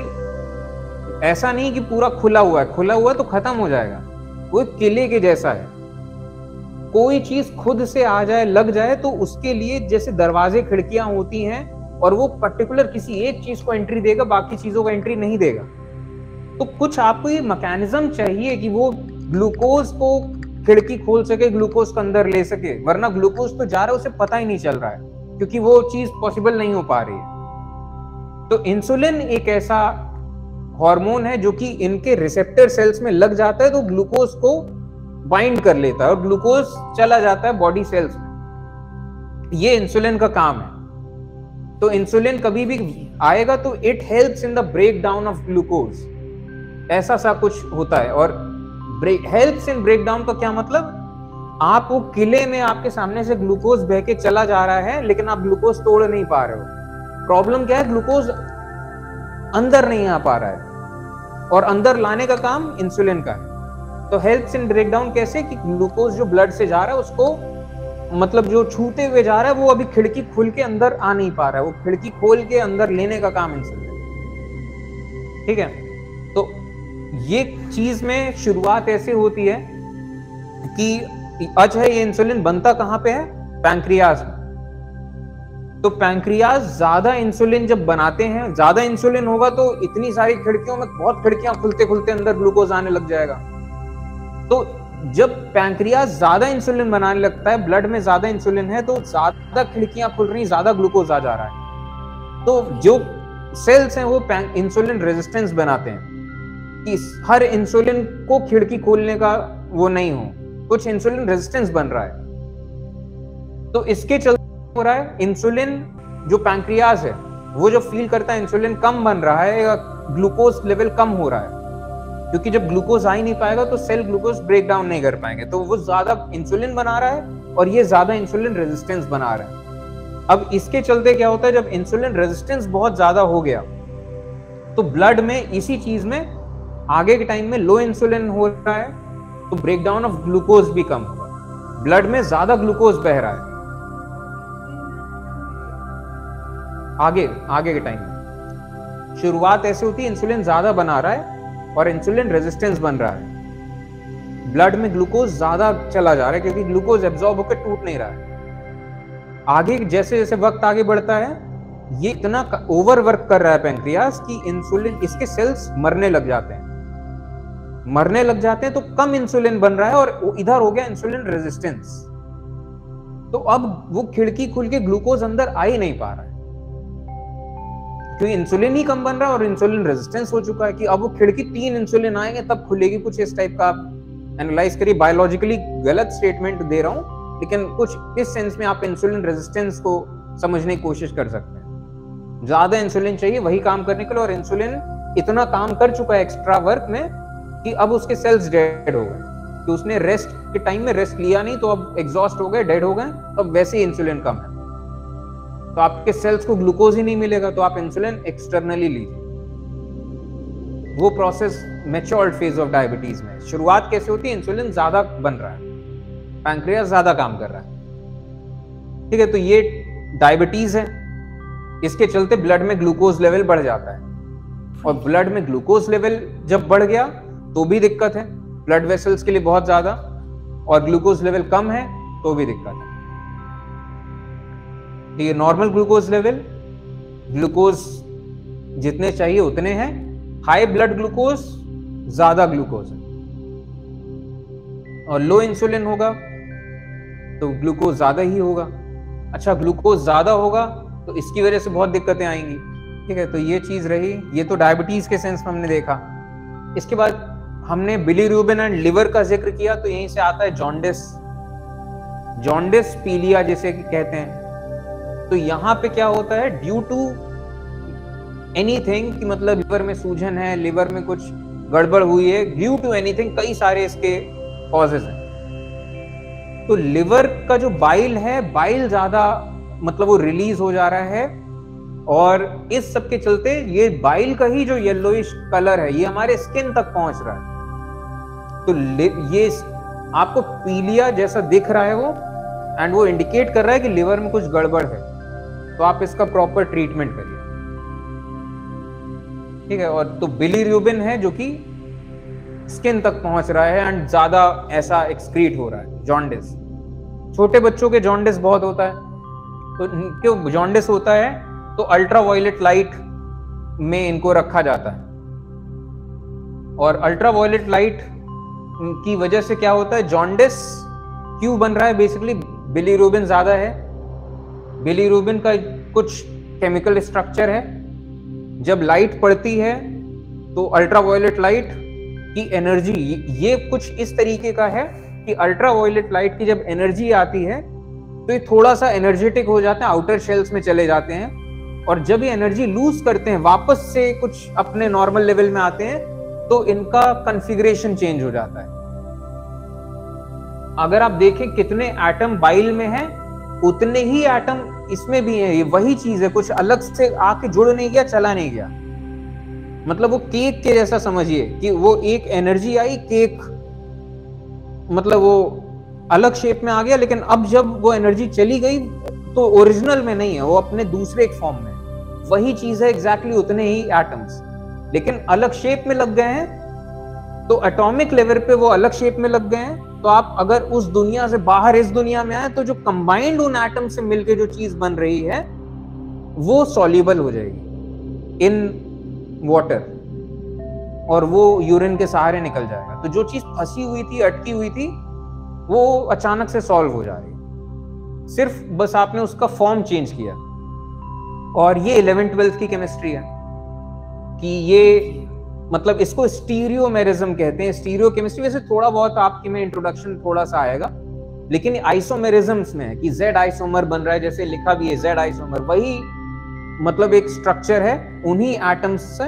ऐसा नहीं कि पूरा खुला हुआ है। खुला हुआ तो खत्म हो जाएगा। वो किले के जैसा है। कोई चीज़ खुद से आ जाए, लग जाए तो उसके लिए जैसे दरवाजे, खिड़कियाँ होती हैं और वो पर्टिकुलर किसी एक चीज़ को एंट्री देगा, बाकी चीज़ों को एंट्री नहीं देगा। तो कुछ आपको ये मैकेनिज्म चाहिए कि वो ग्लूकोज को खिड़की खोल सके ग्लूकोज को अंदर ले सके, वरना ग्लूकोज तो जा रहा है, उसे पता ही नहीं चल रहा है, क्योंकि वो चीज़ पॉसिबल नहीं हो पा रही है। तो इंसुलिन एक ऐसा हार्मोन है जो कि इनके रिसेप्टर सेल्स में लग जाता है तो ग्लूकोज को बाइंड कर लेता है और ग्लूकोज चला जाता है बॉडी सेल्स में। ये इंसुलिन का काम है। तो इंसुलिन कभी भी आएगा तो it helps in the break down of glucose ऐसा सा कुछ होता है और हेल्प्स इन ब्रेक डाउन का क्या मतलब? आप वो किले में आपके सामने से ग्लूकोज बह के चला जा रहा है, लेकिन आप ग्लूकोज तोड़ नहीं पा रहे हो। प्रॉब्लम क्या है? ग्लूकोज अंदर नहीं आ पा रहा है। और अंदर लाने का काम इंसुलिन का है। तो हेल्थ इन ब्रेकडाउन कैसे कि ग्लूकोज जो ब्लड से जा रहा है, उसको मतलब जो छूते हुए जा रहा है, वो अभी खिड़की खुल के अंदर आ नहीं पा रहा है। वो खिड़की खोल के अंदर लेने का काम इंसुलिन ठीक है? तो ये चीज़ में शुरुआत ऐसे होती है कि अच्छा ये इंसुलिन बनता कहाँ पे है? पैंक्रियाज में। तो पैंक्रियाज ज़्यादा इंसुलिन जब बनाते हैं, ज़्यादा इंसुलिन होगा तो इतनी सारी खिड़कियों में, बहुत खिड़कियाँ खुलते खुलते अंदर ग्लूकोज आने लग जाएगा। तो जब पैंक्रियाज ज़्यादा इंसुलिन बनाने लगता है ब्लड में ज़्यादा इंसुलिन है तो ज़्यादा खिड़कियाँ खुल रही ज़्यादा ग्लूकोज आ जा रहा है। तो जो सेल्स हैं, वो इंसुलिन रेजिस्टेंस बनाते हैं। कि हर इंसुलिन को खिड़की खोलने का वो नहीं हो। कुछ इंसुलिन रेजिस्टेंस बन रहा है। तो इसके चलते हो रहा है इंसुलिन जो पैंक्रियाज है, वो जो फील करता है इंसुलिन कम बन रहा है या ग्लूकोज लेवल कम हो रहा है। क्योंकि जब ग्लूकोज आ ही नहीं पाएगा तो सेल ग्लूकोज ब्रेक डाउन नहीं कर पाएँगे। तो वो ज़्यादा इंसुलिन बना रहा है और ये ज़्यादा इंसुलिन रेजिस्टेंस बना रहा है। अब इसके चलते क्या होता है, जब इंसुलिन रेजिस्टेंस बहुत ज़्यादा हो गया तो ब्लड में इसी चीज़ में आगे के टाइम में लो इंसुलिन हो रहा है तो ब्रेक डाउन ऑफ़ ग्लूकोज भी कम होगा। ब्लड में ज़्यादा ग्लूकोज बह रहा है। आगे आगे के टाइम में। शुरुआत ऐसे होती है इंसुलिन ज़्यादा बना रहा है और इंसुलिन रेजिस्टेंस बन रहा है। ब्लड में ग्लूकोज ज़्यादा चला जा रहा है क्योंकि ग्लूकोज एब्जॉर्ब होकर टूट नहीं रहा है। आगे जैसे जैसे वक्त आगे बढ़ता है, ये इतना ओवर वर्क कर रहा है पेंक्रियास कि इंसुलिन इसके सेल्स मरने लग जाते हैं। मरने लग जाते हैं तो कम इंसुलिन बन रहा है और इधर हो गया इंसुलिन रेजिस्टेंस तो अब वो खिड़की खुल के ग्लूकोज अंदर आ ही नहीं पा रहा है। क्योंकि इंसुलिन ही कम बन रहा है और इंसुलिन रेजिस्टेंस हो चुका है कि अब वो खिड़की तीन इंसुलिन आएँगे, तब खुलेगी कुछ इस टाइप का। आप एनालाइज करिए बायोलॉजिकली गलत स्टेटमेंट दे रहा हूँ, लेकिन कुछ इस सेंस में आप इंसुलिन रेजिस्टेंस को समझने की कोशिश कर सकते हैं। ज़्यादा इंसुलिन चाहिए, वही काम करने के लिए, और इंसुलिन इतना काम कर चुका है एक्स्ट्रा वर्क में कि अब उसके सेल्स डेड हो गए। कि उसने रेस्ट के टाइम में रेस्ट लिया नहीं तो अब एग्जॉस्ट हो गए डेड हो गए तो अब वैसे ही इंसुलिन कम है। तो आपके सेल्स को ग्लूकोज ही नहीं मिलेगा तो आप इंसुलिन एक्सटर्नली लीजिए। वो process matured phase of diabetes में शुरुआत कैसे होती है? इंसुलिन ज़्यादा बन रहा है। पैंक्रियास ज़्यादा काम कर रहा है। ठीक है तो ये डायबिटीज़ है। इसके चलते ब्लड में ग्लूकोज लेवल बढ़ जाता है। और ब्लड में ग्लूकोज लेवल जब बढ़ गया तो भी दिक्कत है। ब्लड वेसल्स के लिए बहुत ज़्यादा। और ग्लूकोज लेवल कम है तो भी दिक्कत है। ये नॉर्मल ग्लूकोज लेवल ग्लूकोज जितने चाहिए उतने हैं। हाई ब्लड ग्लूकोज ज़्यादा ग्लूकोज है। और लो इंसुलिन होगा तो ग्लूकोज ज़्यादा ही होगा। अच्छा ग्लूकोज ज़्यादा होगा तो इसकी वजह से बहुत दिक्कतें आएँगी। ठीक है तो ये चीज़ रही। ये तो डायबिटीज़ के सेंस में हमने देखा। इसके बाद हमने बिलीरूबिन एंड लिवर का ज़िक्र किया तो यहीं से आता है जॉन्डिस जॉन्डिस पीलिया जिसे कहते हैं। तो यहाँ पे क्या होता है? ड्यू टू एनीथिंग कि मतलब लिवर में सूजन है लिवर में कुछ गड़बड़ हुई है ड्यू टू एनीथिंग कई सारे इसके कॉजेज हैं। तो लिवर का जो बाइल है बाइल ज़्यादा मतलब वो रिलीज़ हो जा रहा है और इस सब के चलते ये बाइल का ही जो येलोइश कलर है, ये हमारे स्किन तक पहुँच रहा है। तो ये आपको पीलिया जैसा दिख रहा है वो एंड वो इंडिकेट कर रहा है कि लिवर में कुछ गड़बड़ है। तो आप इसका प्रॉपर ट्रीटमेंट करिए। ठीक है, और तो बिली रूबिन है जो कि स्किन तक पहुँच रहा है एंड ज़्यादा ऐसा एक्सक्रीट हो रहा है जॉन्डिस छोटे बच्चों के जॉन्डिस बहुत होता है। तो क्यों? जॉन्डिस होता है तो अल्ट्रा वायलेट लाइट में इनको रखा जाता है। और अल्ट्रा वायलेट लाइट की वजह से क्या होता है? जॉन्डिस क्यों बन रहा है? बेसिकली बिलीरूबिन ज़्यादा है। बिलीरूबिन का कुछ केमिकल स्ट्रक्चर है। जब लाइट पड़ती है तो अल्ट्रा वायलेट लाइट की एनर्जी, ये कुछ इस तरीके का है कि अल्ट्रा वायलेट लाइट की जब एनर्जी आती है तो ये थोड़ा सा एनर्जेटिक हो जाते हैं, आउटर शेल्स में चले जाते हैं। और जब ये एनर्जी लूज करते हैं, वापस से कुछ अपने नॉर्मल लेवल में आते हैं तो इनका कॉन्फ़िगरेशन चेंज हो जाता है। अगर आप देखें कितने एटम बाइल में हैं उतने ही एटम इसमें भी हैं, ये वही चीज़ है, कुछ अलग से आके जुड़ नहीं गया, चला नहीं गया। मतलब वो केक के जैसा समझिए कि वो एक एनर्जी आई, केक मतलब वो अलग शेप में आ गया, लेकिन अब जब वो एनर्जी चली गई तो ओरिजिनल में नहीं है, वो अपने दूसरे एक फॉर्म में वही चीज़ है एग्जैक्टली exactly उतने ही एटम्स लेकिन अलग शेप में लग गए हैं तो एटॉमिक लेवल पे वो अलग शेप में लग गए हैं तो आप अगर उस दुनिया से बाहर इस दुनिया में आए तो जो कंबाइंड उन एटम से मिलके जो चीज़ बन रही है, वो सॉल्यूबल हो जाएगी इन वाटर और वो यूरिन के सहारे निकल जाएगा। तो जो चीज़ फंसी हुई थी, अटकी हुई थी, वो अचानक से सॉल्व हो जा रही सिर्फ़ बस आपने उसका फॉर्म चेंज किया। और ये इलेवन ट्वेल्थ की केमिस्ट्री है कि ये मतलब इसको स्टीरियोमेरिज्म कहते हैं स्टीरियो केमिस्ट्री वैसे थोड़ा बहुत आपकी में इंट्रोडक्शन थोड़ा सा आएगा, लेकिन आइसोमेरिज्म्स में है कि जेड आइसोमर बन रहा है, जैसे लिखा भी है जेड आइसोमर वही मतलब एक स्ट्रक्चर है, उन्हीं एटम्स से,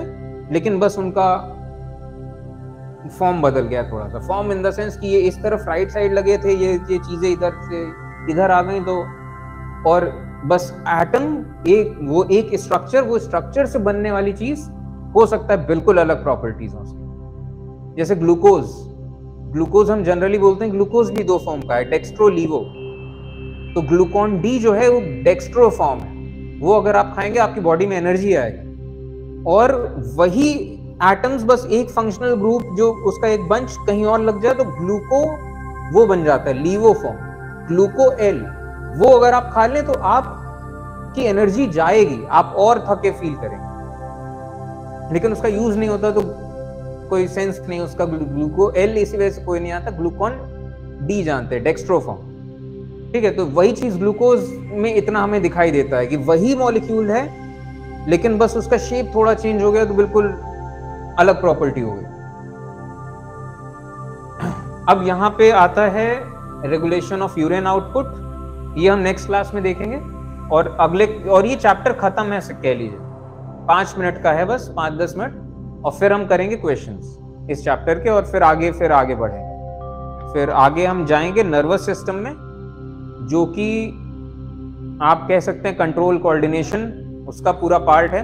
लेकिन बस उनका फॉर्म बदल गया थोड़ा सा। फॉर्म इन द सेंस कि ये इस तरफ़ राइट साइड लगे थे, ये ये चीज़ें इधर से, इधर आ गई तो और बस एटम एक, वो एक स्ट्रक्चर वो स्ट्रक्चर से बनने वाली चीज़ हो सकता है बिल्कुल अलग प्रॉपर्टीज़ हो जैसे ग्लूकोज ग्लूकोज हम जनरली बोलते हैं ग्लूकोज भी दो फॉर्म का है डेक्स्ट्रो लीवो तो ग्लूकोन डी जो है वो डेक्स्ट्रो फॉर्म है। वो अगर आप खाएँगे, आपकी बॉडी में एनर्जी आएगी। और वही एटम्स बस एक फंक्शनल ग्रुप जो उसका एक बंच कहीं और लग जाए तो ग्लूको वो बन जाता है लीवो फॉर्म ग्लूको एल वो अगर आप खा लें तो आप की एनर्जी जाएगी, आप और थके फील करेंगे। लेकिन उसका यूज़ नहीं होता तो कोई सेंस नहीं उसका ग्लूको एल इसी वजह से कोई नहीं आता ग्लूकॉन डी जानते हैं डेक्स्ट्रोफॉर्म ठीक है तो वही चीज़ ग्लूकोज में इतना हमें दिखाई देता है कि वही मॉलिक्यूल है, लेकिन बस उसका शेप थोड़ा चेंज हो गया तो बिल्कुल अलग प्रॉपर्टी हो गई। अब यहाँ पे आता है रेगुलेशन ऑफ़ यूरिन आउटपुट ये हम नेक्स्ट क्लास में देखेंगे और अगले और ये चैप्टर खत्म है कह लीजिए। पाँच मिनट का है बस, पाँच दस मिनट, और फिर हम करेंगे क्वेश्चन इस चैप्टर के, और फिर आगे फिर आगे बढ़ेंगे। फिर आगे हम जाएँगे नर्वस सिस्टम में, जो कि आप कह सकते हैं कंट्रोल कोऑर्डिनेशन उसका पूरा पार्ट है।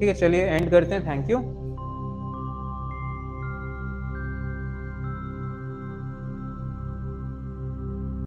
ठीक है, चलिए एंड करते हैं। Thank you